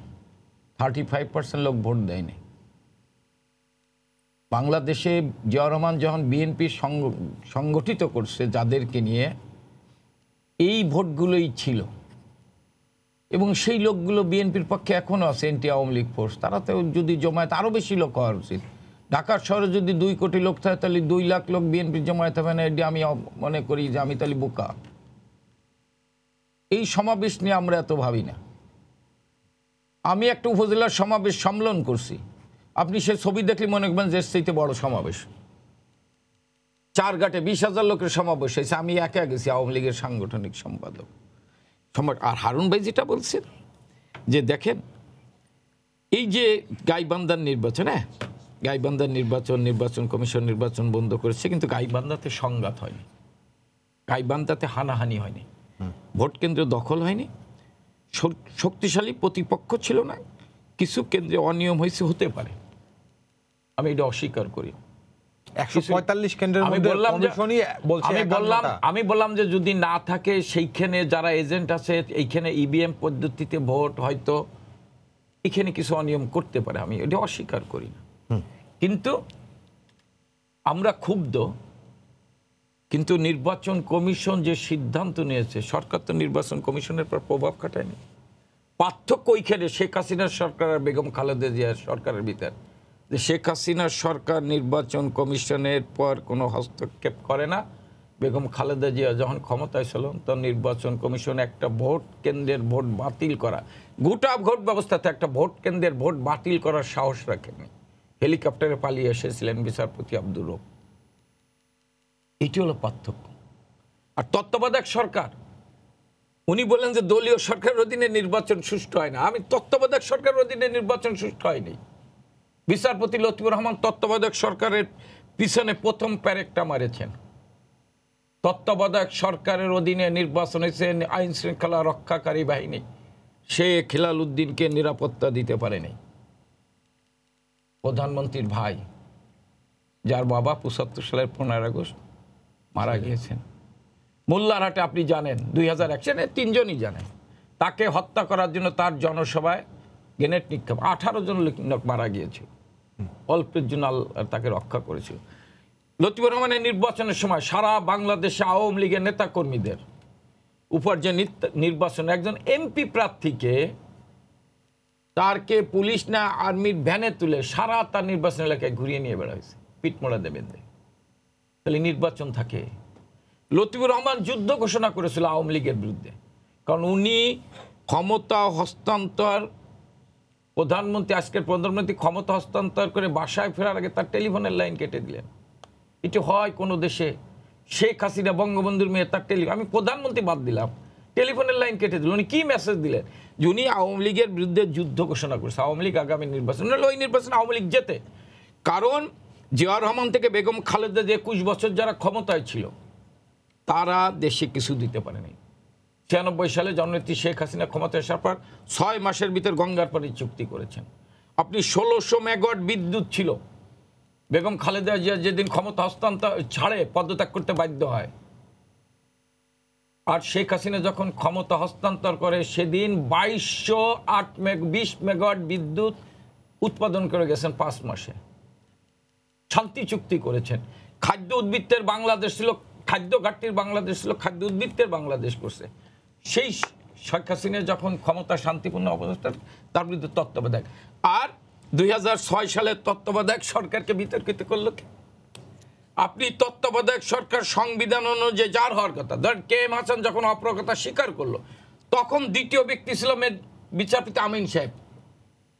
থার্টি ফাইভ পার্সেন্ট লোক ভোট দেয়নি। বাংলাদেশে জিয়া রহমান যখন বিএনপি সংগঠিত করছে যাদেরকে নিয়ে, এই ভোটগুলোই ছিল। এবং সেই লোকগুলো বিএনপির পক্ষে এখনও আছে এনটি আওয়ামী লীগ ফোর্স তারা তো যদি জমায়েত আরও বেশি লোক হওয়া উচিত। ঢাকার শহরে যদি দুই কোটি লোক থাকে, তাহলে দুই লাখ লোক বিএনপির জমায়েত হবে না, এটি আমি মনে করি যে আমি তাহলে বোকা। এই সমাবেশ নিয়ে আমরা এত ভাবি না। আমি একটা উপজেলার সমাবেশ সম্মেলন করছি। আপনি সে ছবি দেখলে মনে করবেন যে চাইতে বড় সমাবেশ। চার ঘাটে বিশ হাজার লোকের সমাবেশ হয়েছে। আমি একা গেছি, আওয়ামী লীগের সাংগঠনিক সম্পাদক আর হারুন ভাই যেটা বলছেন, যে দেখেন, এই যে গাইবান্ধার নির্বাচন হ্যাঁ? গাইবান্ধার নির্বাচন নির্বাচন কমিশন নির্বাচন বন্ধ করেছে কিন্তু গাইবান্ধাতে সংঘাত হয়নি। গাইবান্ধাতে হানাহানি হয়নি। ভোট কেন্দ্র দখল হয়নি। শক্তিশালী প্রতিপক্ষ ছিল না। কিছু কেন্দ্রে অনিয়ম হয়েছে হতে পারে। আমি এটা অস্বীকার করি। আমি বললাম যে কমিশনই বলছে আমি বললাম আমি বললাম যে যদি না থাকে সেইখানে যারা এজেন্ট আছে এইখানে ইভিএম পদ্ধতিতে ভোট হয়তো এখানে কিছু অনিয়ম করতে পারে। আমি এটা অস্বীকার করি না। কিন্তু আমরা ক্ষুব্ধ, কিন্তু নির্বাচন কমিশন যে সিদ্ধান্ত নিয়েছে, সরকার তো নির্বাচন কমিশনের পর প্রভাব খাটায়নি। পার্থক্য ওইখানে শেখ হাসিনার সরকার আর বেগম খালেদা জিয়ার সরকারের ভিতর। যে শেখ হাসিনার সরকার নির্বাচন কমিশনের পর কোনো হস্তক্ষেপ করে না। বেগম খালেদা জিয়া যখন ক্ষমতায় ছিলেন, তখন নির্বাচন কমিশন একটা ভোট কেন্দ্রের ভোট বাতিল করা, গোটা ভোট ব্যবস্থাতে একটা ভোট কেন্দ্রের ভোট বাতিল করার সাহস রাখেনি। হেলিকপ্টারে পালিয়ে এসেছিলেন বিচারপতি আব্দুর রব। এটি হলো পার্থক্য। আর তত্ত্বাবধায়ক সরকার, উনি বলেন যে দলীয় সরকারের অধীনে নির্বাচন সুষ্ঠু হয় না। আমি তত্ত্বাবধায়ক সরকারের অধীনে নির্বাচন সুষ্ঠু হয়নি। বিচারপতি লতিফুর রহমান তত্ত্বাবধায়ক সরকারের পিছনে প্রথম প্যারেকটা মারেছেন। তত্ত্বাবধায়ক সরকারের অধীনে নির্বাচন হয়েছে আইন শৃঙ্খলা রক্ষাকারী বাহিনী। সে খিলাল উদ্দিনকে নিরাপত্তা দিতে পারেনি। প্রধানমন্ত্রীর ভাই যার বাবা পঁচাত্তর সালের পনেরো আগস্ট মারা গিয়েছেন। মোল্লারহাটে আপনি জানেন দুই হাজার এক সালে তিনজনই জানেন। তাকে হত্যা করার জন্য তার জনসভায় গ্রেনেড নিক্ষেপ আঠারো জন লোক মারা গিয়েছে। অল্পের জন্য তাকে রক্ষা করেছিল। লতিফুর রহমানের নির্বাচনের সময় সারা বাংলাদেশে আওয়ামী লীগের নেতাকর্মীদের উপর যে নির্বাচন একজন এমপি প্রার্থীকে তারকে পুলিশ না আর্মির ভ্যানে তুলে সারা তার নির্বাচন এলাকায় ঘুরিয়ে নিয়ে বেড়া হয়েছে। পিটমোড়া দেবেন তাহলে নির্বাচন থাকে। লতিফুর রহমান যুদ্ধ ঘোষণা করেছিল আওয়ামী লীগের বিরুদ্ধে। কারণ উনি ক্ষমতা হস্তান্তর, প্রধানমন্ত্রী আজকের প্রধানমন্ত্রী ক্ষমতা হস্তান্তর করে বাসায় ফেরার আগে তার টেলিফোনের লাইন কেটে দিলেন। এটি হয় কোনো দেশে শেখ হাসিনা বঙ্গবন্ধুর মেয়ে তার টেলিফোন আমি প্রধানমন্ত্রী বাদ দিলাম। টেলিফোনের লাইন কেটে দিল। উনি কী মেসেজ দিলেন? যে উনি আওয়ামী লীগের বিরুদ্ধে যুদ্ধ ঘোষণা করছে। আওয়ামী লীগ আগামী নির্বাচন ওই নির্বাচনে আওয়ামী লীগ যেতে কারণ জিয়া রহমান থেকে বেগম খালেদা যে একুশ বছর যারা ক্ষমতায় ছিল, তারা দেশে কিছু দিতে পারেনি। ছিয়ানব্বই সালে জননেত্রী শেখ হাসিনা ক্ষমতায় আসার পর ছয় মাসের ভিতর গঙ্গার পানি চুক্তি করেছেন। আপনি ষোলোশো মেগাওয়াট বিদ্যুৎ ছিল। বেগম খালেদা জিয়া যেদিন ক্ষমতা হস্তান্তর ছাড়ে, পদত্যাগ করতে বাধ্য হয়। আর শেখ হাসিনা যখন ক্ষমতা হস্তান্তর করে, সেদিন বাইশশো আট মেগ, বিশ মেগাওয়াট বিদ্যুৎ উৎপাদন করে গেছেন পাঁচ মাসে। শান্তি চুক্তি করেছেন। খাদ্য উদ্বৃত্তের বাংলাদেশ ছিল, খাদ্য ঘাটতির বাংলাদেশ ছিল, খাদ্য উদ্বৃত্তের বাংলাদেশ করছে। সেই শেখ হাসিনা যখন ক্ষমতা শান্তিপূর্ণ অবস্থা তার বিরুদ্ধে তত্ত্বাবধায়ক। আর দুই সালের তত্ত্বাবধায়ক সরকারকে বিতর্কিত করল কে? আপনি তত্ত্বাবধায়ক সরকার সংবিধান অনুযায়ী যার হওয়ার কথা ধরেন কে এম হাসান যখন অপ্রকতা স্বীকার করল তখন দ্বিতীয় ব্যক্তি ছিল মে- বিচারপতি আমিন সাহেব।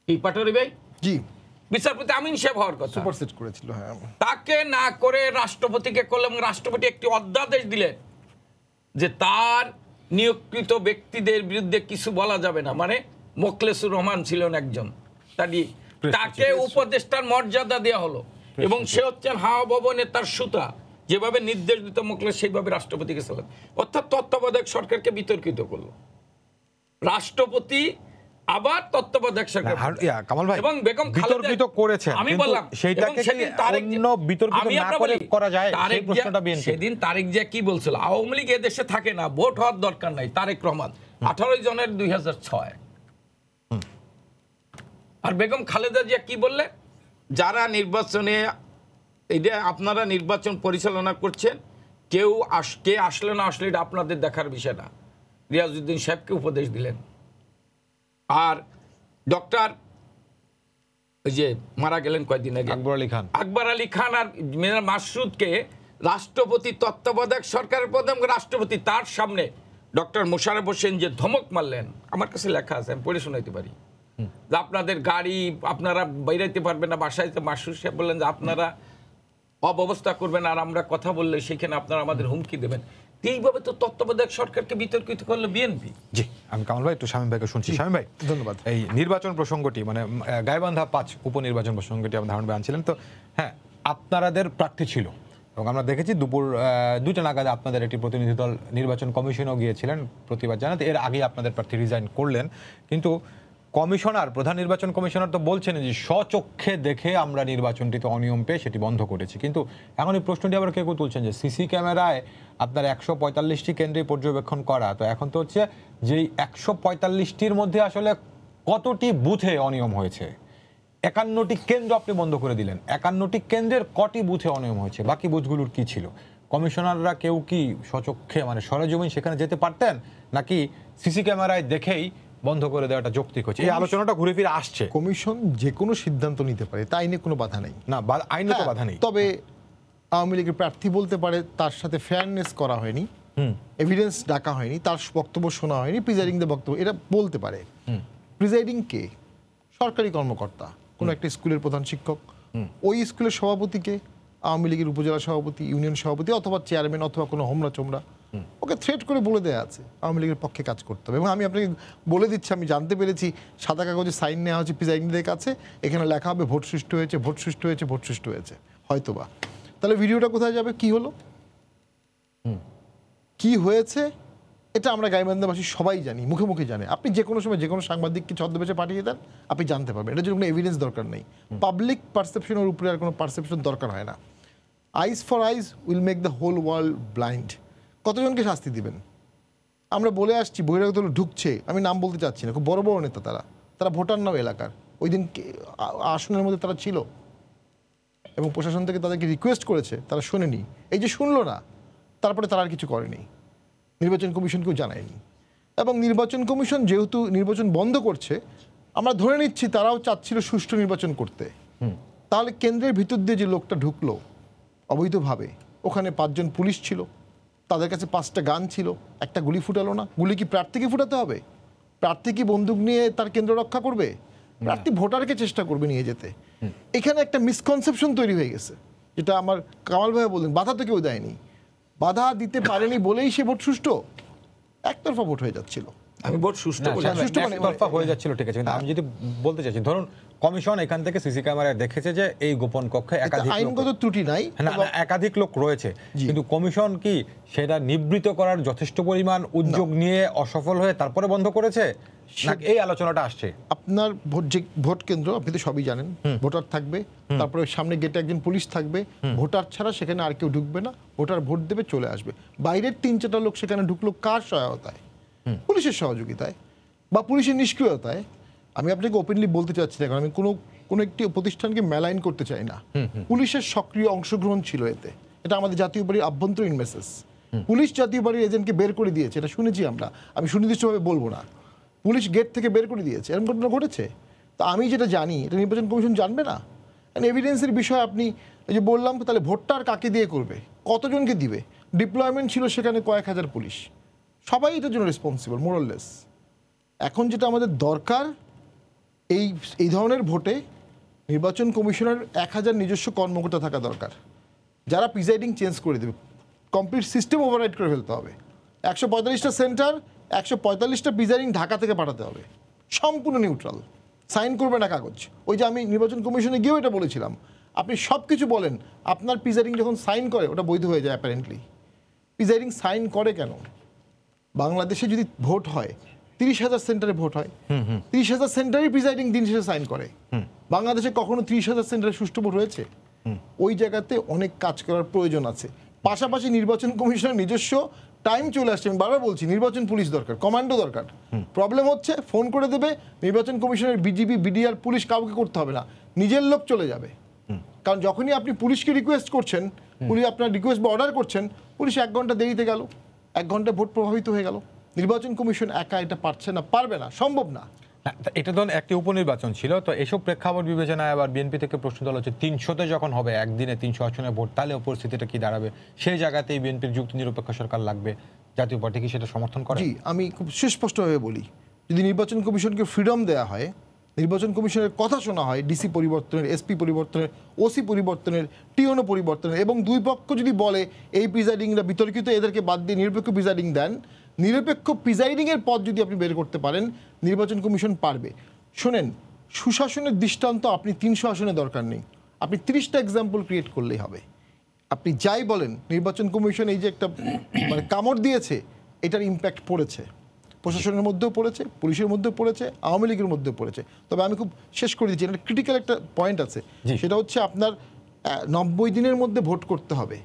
কি পাটোয়ারি ভাই? জি। বিচারপতি আমিন সাহেব হওয়ার কথা। সুপারসেট করেছিল হ্যাঁ। তাকে না করে রাষ্ট্রপতিকে করলেন এবং রাষ্ট্রপতি একটি অধ্যাদেশ দিলেন যে তার নিয়োগকৃত ব্যক্তিদের বিরুদ্ধে কিছু বলা যাবে না। মানে মোকলেসুর রহমান ছিলেন একজন। তাকে উপদেষ্টার মর্যাদা দেওয়া হলো। এবং সে হচ্ছেন হাওয়া ভবনের তার সুতা। যেভাবে নির্দেশ দিত মোকলেস সেইভাবে রাষ্ট্রপতিকে চালান অর্থাৎ তত্ত্বাবধায়ক সরকারকে বিতর্কিত করল। রাষ্ট্রপতি আবার তত্ত্বাবধায়ক সরকার কামাল ভাই, এবং বেগম বিতর্কিত করেছেন, আমি বললাম সেইটাকে সেদিন তারেক জিয়া- বিতর্কিত না করে করা যায়? তারেক প্রশ্নটা BNP সেদিন তারেক জিয়া কি বলছিল? আওয়ামী লীগ থাকে না ভোট হওয়ার দরকার নাই তারেক রহমান। জনের দুই হাজার ছয়। আর বেগম খালেদা জিয়া কি বললে যারা নির্বাচনে এটা আপনারা নির্বাচন পরিচালনা করছেন কেউ আস কে আসলে না আসলে এটা আপনাদের দেখার বিষয় না। রিয়াজউদ্দিন সাহেবকে উপদেশ দিলেন। আর ডক্টর ওই যে মারা গেলেন কয়েকদিন আগে? আকবর আলী খান। আকবর আলী খান আর মিনার মাসুদকে রাষ্ট্রপতি তত্ত্বাবধায়ক সরকারের প্রধান রাষ্ট্রপতি তার সামনে ডক্টর মোশারফ হোসেন যে ধমক মারলেন আমার কাছে লেখা আছে আমি পড়ে শোনাইতে পারি। আপনাদের গাড়ি আপনারা বাইরাইতে পারবেন না বাসায় তো মাসুদ সাহেব বললেন যে আপনারা অব্যবস্থা করবেন আর আমরা কথা বললে সেখানে আপনারা আমাদের হুমকি দেবেন। এইভাবে তো তত্ত্বাবধায়ক সরকারকে বিতর্কিত করল বিএনপি জি আমি কামাল ভাই একটু শামীম ভাইকে শুনছি। শামীম ভাই ধন্যবাদ। এই নির্বাচন প্রসঙ্গটি মানে গাইবান্ধা পাঁচ উপনির্বাচন প্রসঙ্গটি আপনি ধারণা আনছিলেন। তো হ্যাঁ আপনারাদের প্রার্থী ছিল এবং আমরা দেখেছি দুপুর আহ, দুইটা নাগাদ আপনাদের একটি প্রতিনিধি দল নির্বাচন কমিশনও গিয়েছিলেন প্রতিবাদ জানাতে। এর আগে আপনাদের প্রার্থী রিজাইন করলেন। কিন্তু কমিশনার, প্রধান নির্বাচন কমিশনার তো বলছেন যে স্বচক্ষে দেখে আমরা নির্বাচনটিতে অনিয়ম পেয়ে সেটি বন্ধ করেছি। কিন্তু এখন এই প্রশ্নটি আবার কেউ তুলছেন যে সিসি ক্যামেরায় আপনার একশো পঁয়তাল্লিশটি কেন্দ্রে পর্যবেক্ষণ করা, তো এখন তো হচ্ছে যেই একশো পঁয়তাল্লিশটির মধ্যে আসলে কতটি বুথে অনিয়ম হয়েছে? একান্নটি কেন্দ্র আপনি বন্ধ করে দিলেন, একান্নটি কেন্দ্রের কটি বুথে অনিয়ম হয়েছে, বাকি বুথগুলোর কি ছিল? কমিশনাররা কেউ কি সচক্ষে মানে সরজমিন সেখানে যেতে পারতেন? নাকি সিসি ক্যামেরায় দেখেই বন্ধ করে দেওয়াটা যৌক্তিক হচ্ছে। এই আলোচনাটা ঘুরে ফিরে আসছে। কমিশন যে কোনো সিদ্ধান্ত নিতে পারে তা আইনে কোনো বাধা নেই। না বা- আইনে তো হ্যাঁ, বাধা নেই। তবে আওয়ামী লীগের প্রার্থী বলতে পারে তার সাথে ফেয়ারনেস করা হয়নি এভিডেন্স ডাকা হয়নি তার বক্তব্য শোনা হয়নি প্রিজাইডিং প্রিজাইডিংদের বক্তব্য এটা বলতে পারে। প্রিজাইডিং কে? সরকারি কর্মকর্তা কোনো একটা স্কুলের প্রধান শিক্ষক। ওই স্কুলের সভাপতিকে আওয়ামী লীগের উপজেলা সভাপতি ইউনিয়ন সভাপতি অথবা চেয়ারম্যান অথবা কোনো হোমরা চোমরা ওকে থ্রেট করে বলে দেওয়া আছে। আওয়ামী লীগের পক্ষে কাজ করতে হবে। এবং আমি আপনাকে বলে দিচ্ছি আমি জানতে পেরেছি সাদা কাগজে সাইন নেওয়া হচ্ছে প্রিজাইডিংদের কাছে। এখানে লেখা হবে ভোট সুষ্ঠু হয়েছে ভোট সুষ্ঠু হয়েছে ভোট সুষ্ঠু হয়েছে। হয়তোবা। তাহলে ভিডিওটা কোথায় যাবে? কি হলো? কি হয়েছে? এটা আমরা গাইবান্ধাবাসী সবাই জানি মুখে মুখে জানে। আপনি যে কোনো সময় যে কোনো সাংবাদিককে ছদ্মবেশে পাঠিয়ে দেন আপনি জানতে পারবেন। এটার জন্য কোনো এভিডেন্স দরকার নেই। পাবলিক পারসেপশনের উপরে আর কোনো পারসেপশন দরকার হয় না। Eyes for eyes will make the whole world blind কতজনকে শাস্তি দিবেন? আমরা বলে আসছি বহিরাগত ঢুকছে আমি নাম বলতে চাচ্ছি না খুব বড় বড় নেতা তারা। তারা ভোটার নাও এলাকার। ওই দিন আসনের মধ্যে তারা ছিল। এবং প্রশাসন থেকে তাদেরকে রিকোয়েস্ট করেছে তারা শোনেনি। এই যে শুনলো না তারপরে তারা আর কিছু করেনি। নির্বাচন কমিশনকেও জানায়নি। এবং নির্বাচন কমিশন যেহেতু নির্বাচন বন্ধ করছে আমরা ধরে নিচ্ছি তারাও চাচ্ছিল সুষ্ঠু নির্বাচন করতে। তাহলে কেন্দ্রের ভিতর দিয়ে যে লোকটা ঢুকলো অবৈধভাবে ওখানে পাঁচজন পুলিশ ছিল। তাদের কাছে পাঁচটা গান ছিল একটা গুলি ফুটালো না। গুলি কি প্রার্থীকে ফুটাতে হবে? প্রার্থী কি বন্দুক নিয়ে তার কেন্দ্র রক্ষা করবে? প্রার্থী ভোটারকে চেষ্টা করবে নিয়ে যেতে। এখানে একটা মিসকনসেপশন তৈরি হয়ে গেছে যেটা আমার কামাল ভাই বললেন বাধা তো কেউ দেয়নি। বাধা দিতে পারেনি বলেই সে ভোট সুষ্ঠু। একতরফা ভোট হয়ে যাচ্ছিল। আমি ভোট সুষ্ঠু সুষ্ঠু মানে- হয়ে যাচ্ছিল ঠিক আছে। কিন্তু আমি যদি বলতে চাইছি ধরুন কমিশন এখান থেকে সিসি ক্যামেরায় দেখেছে যে এই গোপন কক্ষে একাধিক লোক- আইনগত ত্রুটি নাই না, একাধিক লোক রয়েছে। কিন্তু কমিশন কি সেটা নিবৃত করার যথেষ্ট পরিমাণ উদ্যোগ নিয়ে অসফল হয়ে তারপরে বন্ধ করেছে? এই আলোচনাটা আসছে? আপনার ভোট যে ভোট কেন্দ্র আপনি তো সবই জানেন ভোটার থাকবে তারপরে সামনে গেটে একজন পুলিশ থাকবে ভোটার ছাড়া সেখানে আর কেউ ঢুকবে না ভোটার ভোট দেবে চলে আসবে। বাইরের তিন চারটা লোক সেখানে ঢুকলো কার সহায়তায়? পুলিশের সহযোগিতায় বা পুলিশের নিষ্ক্রিয়তায়? আমি আপনাকে ওপেনলি বলতে চাচ্ছি না কারণ আমি কোনো কোনো একটি প্রতিষ্ঠানকে মেলাইন করতে চাই না। পুলিশের সক্রিয় অংশগ্রহণ ছিল এতে। এটা আমাদের জাতীয় বাড়ির আভ্যন্তরীণ মেসেজ পুলিশ জাতীয় বাড়ির এজেন্টকে বের করে দিয়েছে এটা শুনেছি আমরা। আমি সুনির্দিষ্টভাবে বলব না। পুলিশ গেট থেকে বের করে দিয়েছে। এরকম ঘটনা ঘটেছে? তো আমি যেটা জানি এটা নির্বাচন কমিশন জানবে না? এভিডেন্সের বিষয় আপনি এই যে বললাম তাহলে ভোটটা আর কাকে দিয়ে করবে? কতজনকে দিবে? ডিপ্লয়মেন্ট ছিল সেখানে কয়েক হাজার পুলিশ। সবাই এটার জন্য রেসপন্সিবল মোরললেস এখন যেটা আমাদের দরকার এই এই ধরনের ভোটে নির্বাচন কমিশনের এক হাজার নিজস্ব কর্মকর্তা থাকা দরকার। যারা প্রিজাইডিং চেঞ্জ করে দেবে। কমপ্লিট সিস্টেম ওভাররাইড করে ফেলতে হবে। একশো পঁয়তাল্লিশটা সেন্টার, একশো পঁয়তাল্লিশটা প্রিজাইডিং ঢাকা থেকে পাঠাতে হবে। সম্পূর্ণ নিউট্রাল। সাইন করবে না কাগজ। ওই যে আমি নির্বাচন কমিশনে গিয়েও এটা বলেছিলাম। আপনি সব কিছু বলেন, আপনার প্রিজাইডিং যখন সাইন করে, ওটা বৈধ হয়ে যায় অ্যাপারেন্টলি প্রিজাইডিং সাইন করে কেন? বাংলাদেশে যদি ভোট হয় তিরিশ হাজার সেন্টারে ভোট হয়। তিরিশ হাজার সেন্টারে প্রিজাইডিং দিন শেষে সাইন করে। বাংলাদেশে কখনো ত্রিশ হাজার সেন্টারে সুষ্ঠু ভোট হয়েছে? ওই জায়গাতে অনেক কাজ করার প্রয়োজন আছে। পাশাপাশি নির্বাচন কমিশনের নিজস্ব টাইম চলে আসছে। আমি বারবার বলছি নির্বাচন পুলিশ দরকার কমান্ডো দরকার। প্রবলেম হচ্ছে ফোন করে দেবে নির্বাচন কমিশনের বিজিবি বিডিআর পুলিশ কাউকে করতে হবে না। নিজের লোক চলে যাবে। কারণ যখনই আপনি পুলিশকে রিকোয়েস্ট করছেন পুলিশ আপনার রিকোয়েস্ট বা অর্ডার করছেন পুলিশ এক ঘণ্টা দেরিতে গেল এক ঘণ্টা ভোট প্রভাবিত হয়ে গেল। নির্বাচন কমিশন একা এটা পারছে না পারবে না সম্ভব না। এটা ধরুন একটি উপনির্বাচন ছিল তো এসব প্রেক্ষাপট বিবেচনায় আবার বিএনপি থেকে প্রশ্ন তোলা হচ্ছে তিনশোতে যখন হবে একদিনে তিনশো আসনে ভোট তাহলে পরিস্থিতিটা কি দাঁড়াবে? সেই জায়গাতেই বিএনপির যুক্তি নিরপেক্ষ সরকার লাগবে জাতীয় পার্টি কি সেটা সমর্থন করে? জি আমি খুব সুস্পষ্টভাবে বলি যদি নির্বাচন কমিশনকে ফ্রিডম দেওয়া হয় নির্বাচন কমিশনের কথা শোনা হয় ডিসি পরিবর্তনের এসপি পরিবর্তনের ওসি পরিবর্তনের টিওনো পরিবর্তনের এবং দুই পক্ষ যদি বলে এই প্রিজাইডিংরা বিতর্কিত এদেরকে বাদ দিয়ে নিরপেক্ষ প্রিজাইডিং দেন নিরপেক্ষ প্রিজাইডিংয়ের পথ যদি আপনি বের করতে পারেন নির্বাচন কমিশন পারবে। শোনেন সুশাসনের দৃষ্টান্ত আপনি তিনশো আসনে দরকার নেই। আপনি তিরিশটা এক্সাম্পল ক্রিয়েট করলেই হবে। আপনি যাই বলেন নির্বাচন কমিশন এই যে একটা মানে কামড় দিয়েছে এটার ইম্প্যাক্ট পড়েছে। প্রশাসনের মধ্যেও পড়েছে পুলিশের মধ্যেও পড়েছে আওয়ামী লীগের মধ্যেও পড়েছে। তবে আমি খুব শেষ করে দিচ্ছি এটা ক্রিটিক্যাল একটা পয়েন্ট আছে। সেটা হচ্ছে আপনার নব্বই দিনের মধ্যে ভোট করতে হবে।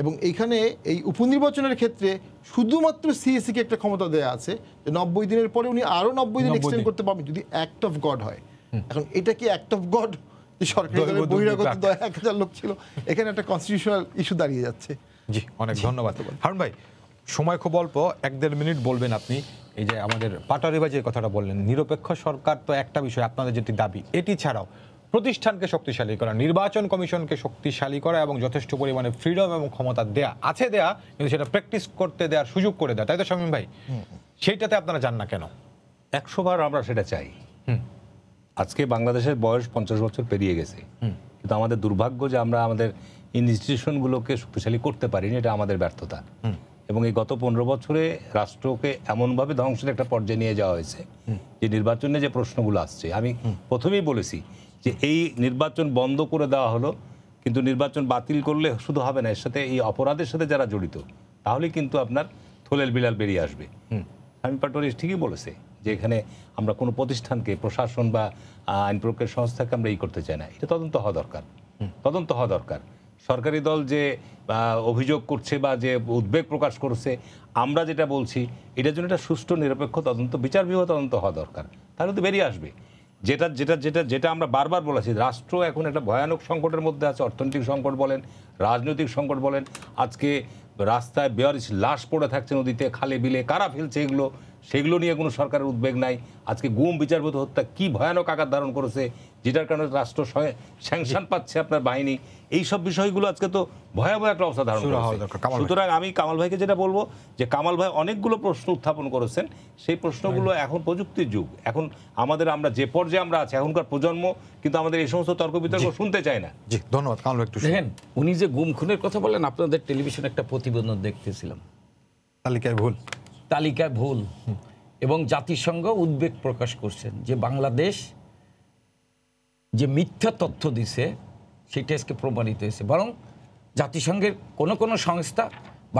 এবং এইখানে এই উপনির্বাচনের ক্ষেত্রে শুধুমাত্র সিএসসি কে একটা ক্ষমতা দেওয়া আছে যে নব্বই দিনের পরে উনি আরও নব্বই দিন এক্সটেন্ড করতে পারবেন যদি অ্যাক্ট অফ গড হয়। এখন এটা কি অ্যাক্ট অফ গড যে সরকারি বহিরাগত। দশ এক হাজার লোক ছিল এখানে একটা কনস্টিটিউশনাল ইস্যু দাঁড়িয়ে যাচ্ছে। জি অনেক ধন্যবাদ। হারুন ভাই সময় খুব অল্প এক দেড় মিনিট বলবেন আপনি এই যে আমাদের পাটারি যে কথাটা বললেন নিরপেক্ষ সরকার তো একটা বিষয় আপনাদের যেটি দাবি এটি ছাড়াও প্রতিষ্ঠানকে শক্তিশালী করা নির্বাচন কমিশনকে শক্তিশালী করা এবং যথেষ্ট পরিমাণে ফ্রিডম এবং ক্ষমতা দেয়া আছে দেয়া কিন্তু সেটা প্র্যাকটিস করতে দেওয়ার সুযোগ করে দেয় তাই তো শামীম ভাই? সেইটাতে আপনারা যান না কেন? একশো বার আমরা সেটা চাই। আজকে বাংলাদেশের বয়স পঞ্চাশ বছর পেরিয়ে গেছে। কিন্তু আমাদের দুর্ভাগ্য যে আমরা আমাদের ইনস্টিটিউশনগুলোকে শক্তিশালী করতে পারিনি এটা আমাদের ব্যর্থতা। এবং এই গত পনেরো বছরে রাষ্ট্রকে এমনভাবে ধ্বংসের একটা পর্যায়ে নিয়ে যাওয়া হয়েছে যে নির্বাচনে যে প্রশ্নগুলো আসছে আমি প্রথমেই বলেছি যে এই নির্বাচন বন্ধ করে দেওয়া হলো কিন্তু নির্বাচন বাতিল করলে শুধু হবে না এর সাথে এই অপরাধের সাথে যারা জড়িত তাহলে কিন্তু আপনার থলেল বিলাল বেরিয়ে আসবে। স্বামী পাটোয়ারি ঠিকই বলেছে যে এখানে আমরা কোনো প্রতিষ্ঠানকে প্রশাসন বা আইন প্রয়োগের সংস্থাকে আমরা এই করতে চাই না। এটা তদন্ত হওয়া দরকার। তদন্ত হওয়া দরকার। সরকারি দল যে অভিযোগ করছে বা যে উদ্বেগ প্রকাশ করছে আমরা যেটা বলছি এটার জন্য একটা সুষ্ঠু নিরপেক্ষ তদন্ত বিচার বিভাগ তদন্ত হওয়া দরকার। তাহলে তো বেরিয়ে আসবে। যেটা যেটা যেটা যেটা আমরা বারবার বলেছি, রাষ্ট্র এখন একটা ভয়ানক সংকটের মধ্যে আছে, অর্থনৈতিক সংকট বলেন, রাজনৈতিক সংকট বলেন। আজকে রাস্তায় বেয়ারিশ লাশ পড়ে থাকছে নদীতে, খালে বিলে, কারা ফেলছে এগুলো? সেগুলো নিয়ে কোনো সরকারের উদ্বেগ নাই। আজকে গুম বিচারপতি হত্যা কি ভয়ানক আকার ধারণ করেছে যেটার কারণে রাষ্ট্র স্যাংশন পাচ্ছে আপনার বাহিনী এই সব বিষয়গুলো আজকে তো ভয়াবহ একটা অবস্থা ধারণ করেছে। দরকার। কামাল সুতরাং আমি কামাল ভাইকে যেটা বলব যে কামাল ভাই অনেকগুলো প্রশ্ন উত্থাপন করেছেন। সেই প্রশ্নগুলো এখন প্রযুক্তির যুগ। এখন আমাদের আমরা যে পর্যায়ে আমরা আছি এখনকার প্রজন্ম কিন্তু আমাদের এই সমস্ত তর্ক বিতর্ক শুনতে চায় না। জি ধন্যবাদ কামাল ভাই একটু। দেখেন উনি যে গুম খুনের কথা বললেন আপনাদের টেলিভিশনে একটা প্রতিবেদন দেখতেছিলাম। তালিকায় ভুল? তালিকায় ভুল। এবং জাতিসংঘ উদ্বেগ প্রকাশ করছেন যে বাংলাদেশ যে মিথ্যা তথ্য দিছে সেটা আজকে প্রমাণিত হয়েছে। বরং জাতিসংঘের কোনো কোনো সংস্থা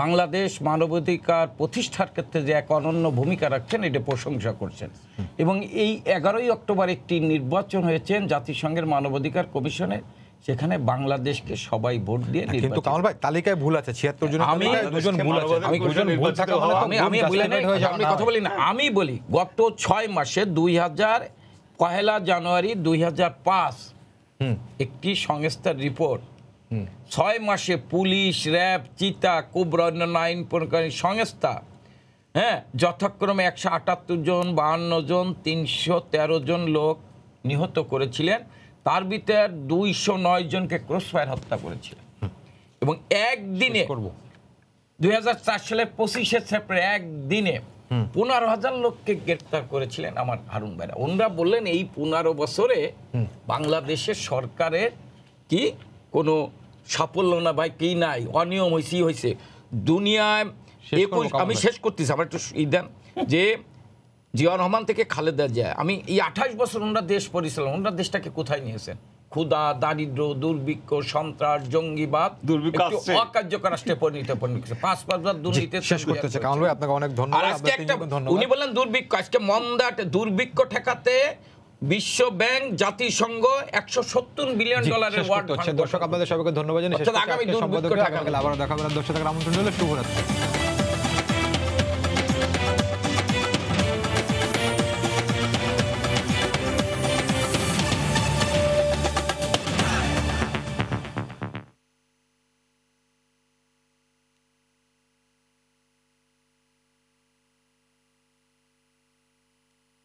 বাংলাদেশ মানবাধিকার প্রতিষ্ঠার ক্ষেত্রে যে এক অনন্য ভূমিকা রাখছেন, এটা প্রশংসা করছেন। এবং এই এগারোই অক্টোবর একটি নির্বাচন হয়েছেন জাতিসংঘের মানবাধিকার কমিশনে সেখানে বাংলাদেশকে সবাই ভোট দিয়ে কিন্তু কামাল ভাই তালিকায় ভুল আছে ছিয়াত্তর জন আমি- দুজন ভুল আছে। আমি দুজন ভুল থাকা মানে আমি আমি বলি যাওয়া আমি কথা বলি না। আমি বলি গত ছয় মাসে দুই হাজার পহেলা জানুয়ারি দুই হাজার পাঁচ একটি সংস্থার রিপোর্ট ছয় মাসে পুলিশ র্যাব চিতা কুবরা অন্যান্য আইন প্রণয়নকারী সংস্থা হ্যাঁ যথাক্রমে একশো আটাত্তর জন বাহান্ন জন তিনশো তেরো জন লোক নিহত করেছিলেন। তার ভিতর দুইশো নয় জনকে ক্রসফায়ার হত্যা করেছিলেন এবং একদিনে করব। দুই হাজার চার সালের পঁচিশে সেপ্টেম্বর একদিনে পনেরো হাজার লোককে গ্রেপ্তার করেছিলেন আমার হারুন ভাইরা। ওনারা বললেন এই পনেরো বছরে বাংলাদেশের সরকারের কি কোনো সাফল্য না ভাই কি নাই অনিয়ম হয়েছি হয়েছে দুনিয়ায় একুশ আমি শেষ করতেছি আমার একটু ই দেন যে জিয়া রহমান থেকে খালেদা জিয়া। আমি এই আঠাশ বছর ওনারা দেশ পরিচালনা ওনারা দেশটাকে কোথায় নিয়েছেন ক্ষুধা দারিদ্র দুর্ভিক্ষ সন্ত্রাস জঙ্গিবাদ অকার্যকর রাষ্ট্রে পরিণত পাঁচ পাঁচবার দুর্নীতি শেষ কামাল ভাই আপনাকে অনেক ধন্যবাদ। উনি বললেন দুর্ভিক্ষ। আজকে মন্দাট দুর্ভিক্ষ ঠেকাতে বিশ্ব ব্যাংক জাতিসংঘ একশো সত্তর বিলিয়ন ডলারের ওয়ার্ড হচ্ছে। দর্শক আপনাদের সবাইকে ধন্যবাদ আগামী দুর্ভিক্ষ। আগামীকাল আবারও দেখা হবে। দর্শক আমন্ত্রণ হলো শুভরাত্রি।